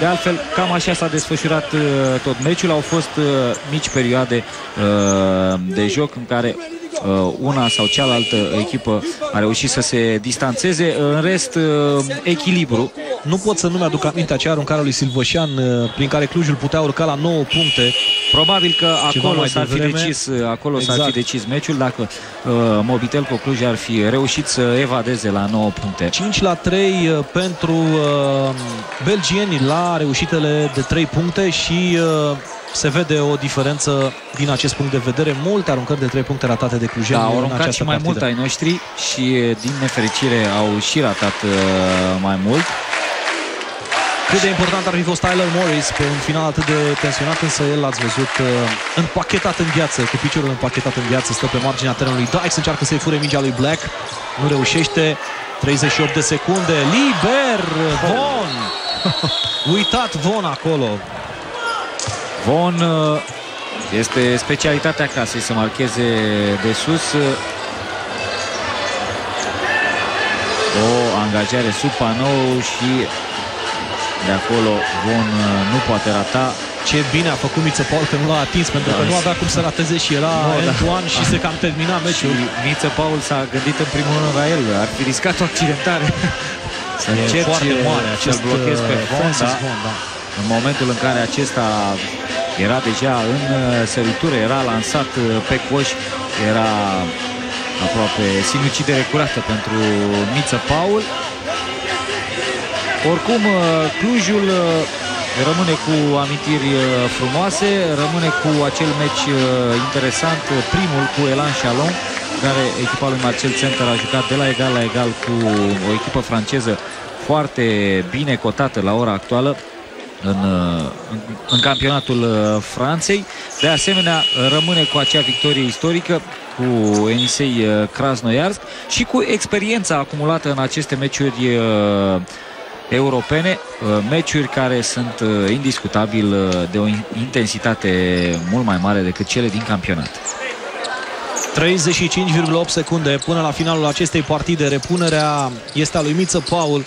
De altfel, cam așa s-a desfășurat tot meciul. Au fost mici perioade de joc în care una sau cealaltă echipă a reușit să se distanțeze. În rest, echilibru. Nu pot să nu mi-aduc aminte acea aruncare lui Silvășan prin care Clujul putea urca la 9 puncte. Probabil că acolo s-ar fi decis, acolo exact. s-ar fi decis meciul dacă uh, Mobitel cu Cluj ar fi reușit să evadeze la 9 puncte. 5 la 3 uh, pentru uh, belgieni la reușitele de 3 puncte și uh, se vede o diferență din acest punct de vedere. Multe aruncări de 3 puncte ratate de clujeni da, au aruncat și mai partidă. mult ai noștri și din nefericire au și ratat uh, mai mult. Cât de important ar fi fost Tyler Morris pe un final atât de tensionat, însă el l-ați văzut uh, împachetat în viață, cu piciorul împachetat în viață, stă pe marginea terenului. Dykes încearcă să-i fure mingea lui Black, nu reușește. 38 de secunde, liber, Von! Uitat Von acolo. Von uh, este specialitatea casei să marcheze de sus. O angajare sub panou și de acolo Von uh, nu poate rata. Ce bine a făcut Miță Paul că nu l-a atins, pentru că nu avea cum să rateze și era no, da. One și se cam termina meciul. Și Miță Paul s-a gândit în primul rând la el, ar fi riscat o accidentare. să încerci mare acest blochezi pe Von, da? Von, da. În momentul în care acesta era deja în uh, săritură, era lansat uh, pe coș, era aproape sinucidere curată pentru Miță Paul. Oricum, uh, Clujul rămâne cu amintiri frumoase, rămâne cu acel meci interesant, primul cu Elan Chalon, care echipa lui Marcel Center a jucat de la egal la egal cu o echipă franceză foarte bine cotată la ora actuală, în, în, în campionatul uh, Franței. De asemenea, rămâne cu acea victorie istorică cu Enisei uh, Krasnoiarsk și cu experiența acumulată în aceste meciuri uh, europene, meciuri care sunt indiscutabil de o intensitate mult mai mare decât cele din campionat. 35,8 secunde până la finalul acestei partide. Repunerea este a lui Miță Paul.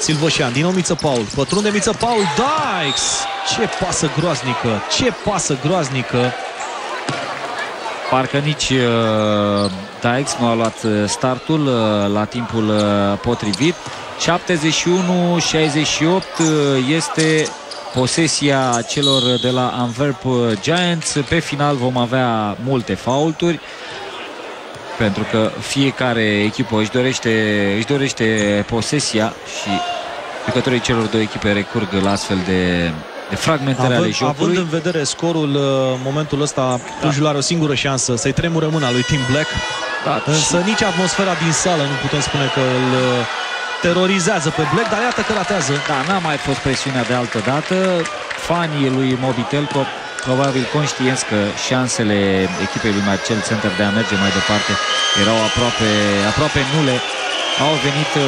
Silvășean, din nou Miță Paul. Pătrunde Miță Paul. Dykes! Ce pasă groaznică! Ce pasă groaznică! Parcă nici uh, Dykes nu a luat uh, startul uh, la timpul uh, potrivit. 71-68 uh, este posesia celor de la Antwerp Giants. Pe final vom avea multe faulturi pentru că fiecare echipă își dorește, își dorește posesia și jucătorii celor două echipe recurg la astfel de, de fragmentare având, ale jocului. Având în vedere scorul, în momentul ăsta, Clujul da. are o singură șansă să-i tremură mâna lui Tim Black. Da, Însă și... nici atmosfera din sală nu putem spune că îl terorizează pe Black, dar iată că ratează. Da, n-a mai fost presiunea de altă dată. Fanii lui Mobitelco probabil conștienți că șansele echipei lui Marcel Center de a merge mai departe erau aproape, aproape nule. Au venit uh,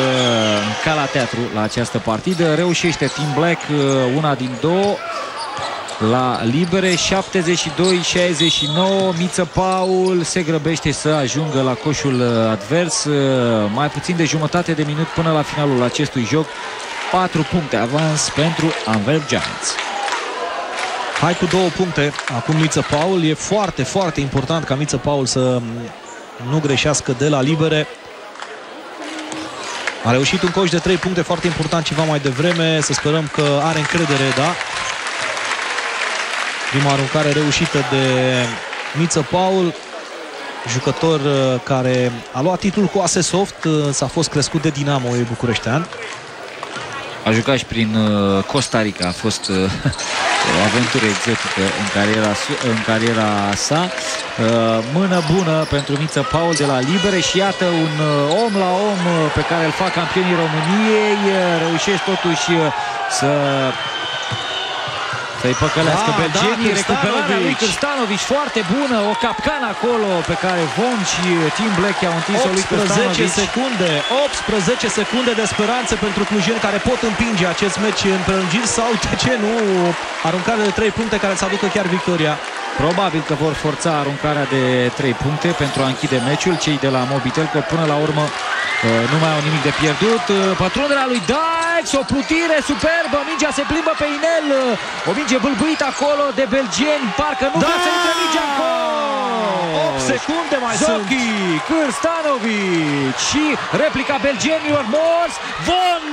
în cala teatru la această partidă. Reușește Team Black uh, una din două la libere 72-69 Miță Paul se grăbește să ajungă la coșul uh, advers mai puțin de jumătate de minut până la finalul acestui joc. 4 puncte avans pentru Antwerp Giants Hai cu două puncte acum Miță Paul e foarte, foarte important ca Miță Paul să nu greșească de la libere a reușit un coș de 3 puncte foarte important ceva mai devreme. Să sperăm că are încredere, da? Prima aruncare reușită de Miță Paul, jucător uh, care a luat titlul cu Ase Soft, uh, s-a fost crescut de Dinamo e bucureștean. A jucat și prin uh, Costa Rica, a fost o aventură exotică în cariera, în cariera sa. Mână bună pentru Miță Paul de la Libere și iată un om la om pe care îl fac campionii României. Reușești totuși să să-i păcălească da, belgenii, da, recuperarea lui Cârstanovici foarte bună, o capcană acolo pe care Von și Tim Black i-au întins-o lui Cârstanovici. 18 secunde, 18 secunde de speranță pentru clujeni care pot împinge acest meci în prelungiri sau, de ce nu, aruncare de 3 puncte care să aducă chiar victoria. Probabil că vor forța aruncarea de 3 puncte pentru a închide meciul. Cei de la Mobitel, că până la urmă uh, nu mai au nimic de pierdut. Uh, Patrunera lui Dax, o plutire superbă, mingea se plimbă pe inel. Uh, o minge bâlbâită acolo de belgeni, parcă nu da! vrea să intre mingea acolo. 8 secunde mai Zoki, sunt. Cârstanovic și replica belgenilor Mors, Von.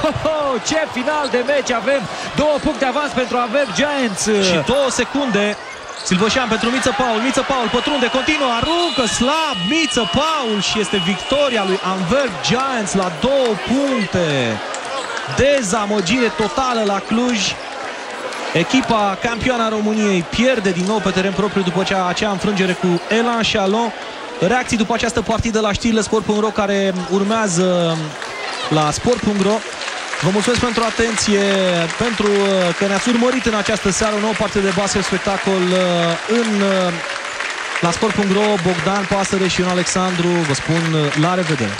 ce final de meci avem. Două puncte avans pentru Aver Giants. Și două secunde Silvășean pentru Miță Paul, Miță Paul pătrunde, continuă, aruncă slab Miță Paul și este victoria lui Anverb Giants la două puncte. Dezamăgire totală la Cluj. Echipa campioana României pierde din nou pe teren propriu după cea, acea înfrângere cu Elan Chalon. Reacții după această partidă la știrile Sport.ro care urmează la Sport.ro. Vă mulțumesc pentru atenție, pentru uh, că ne-ați urmărit în această seară o nouă parte de basket spectacol uh, în uh, la sport.ro Bogdan Pasăre și un Alexandru vă spun la revedere!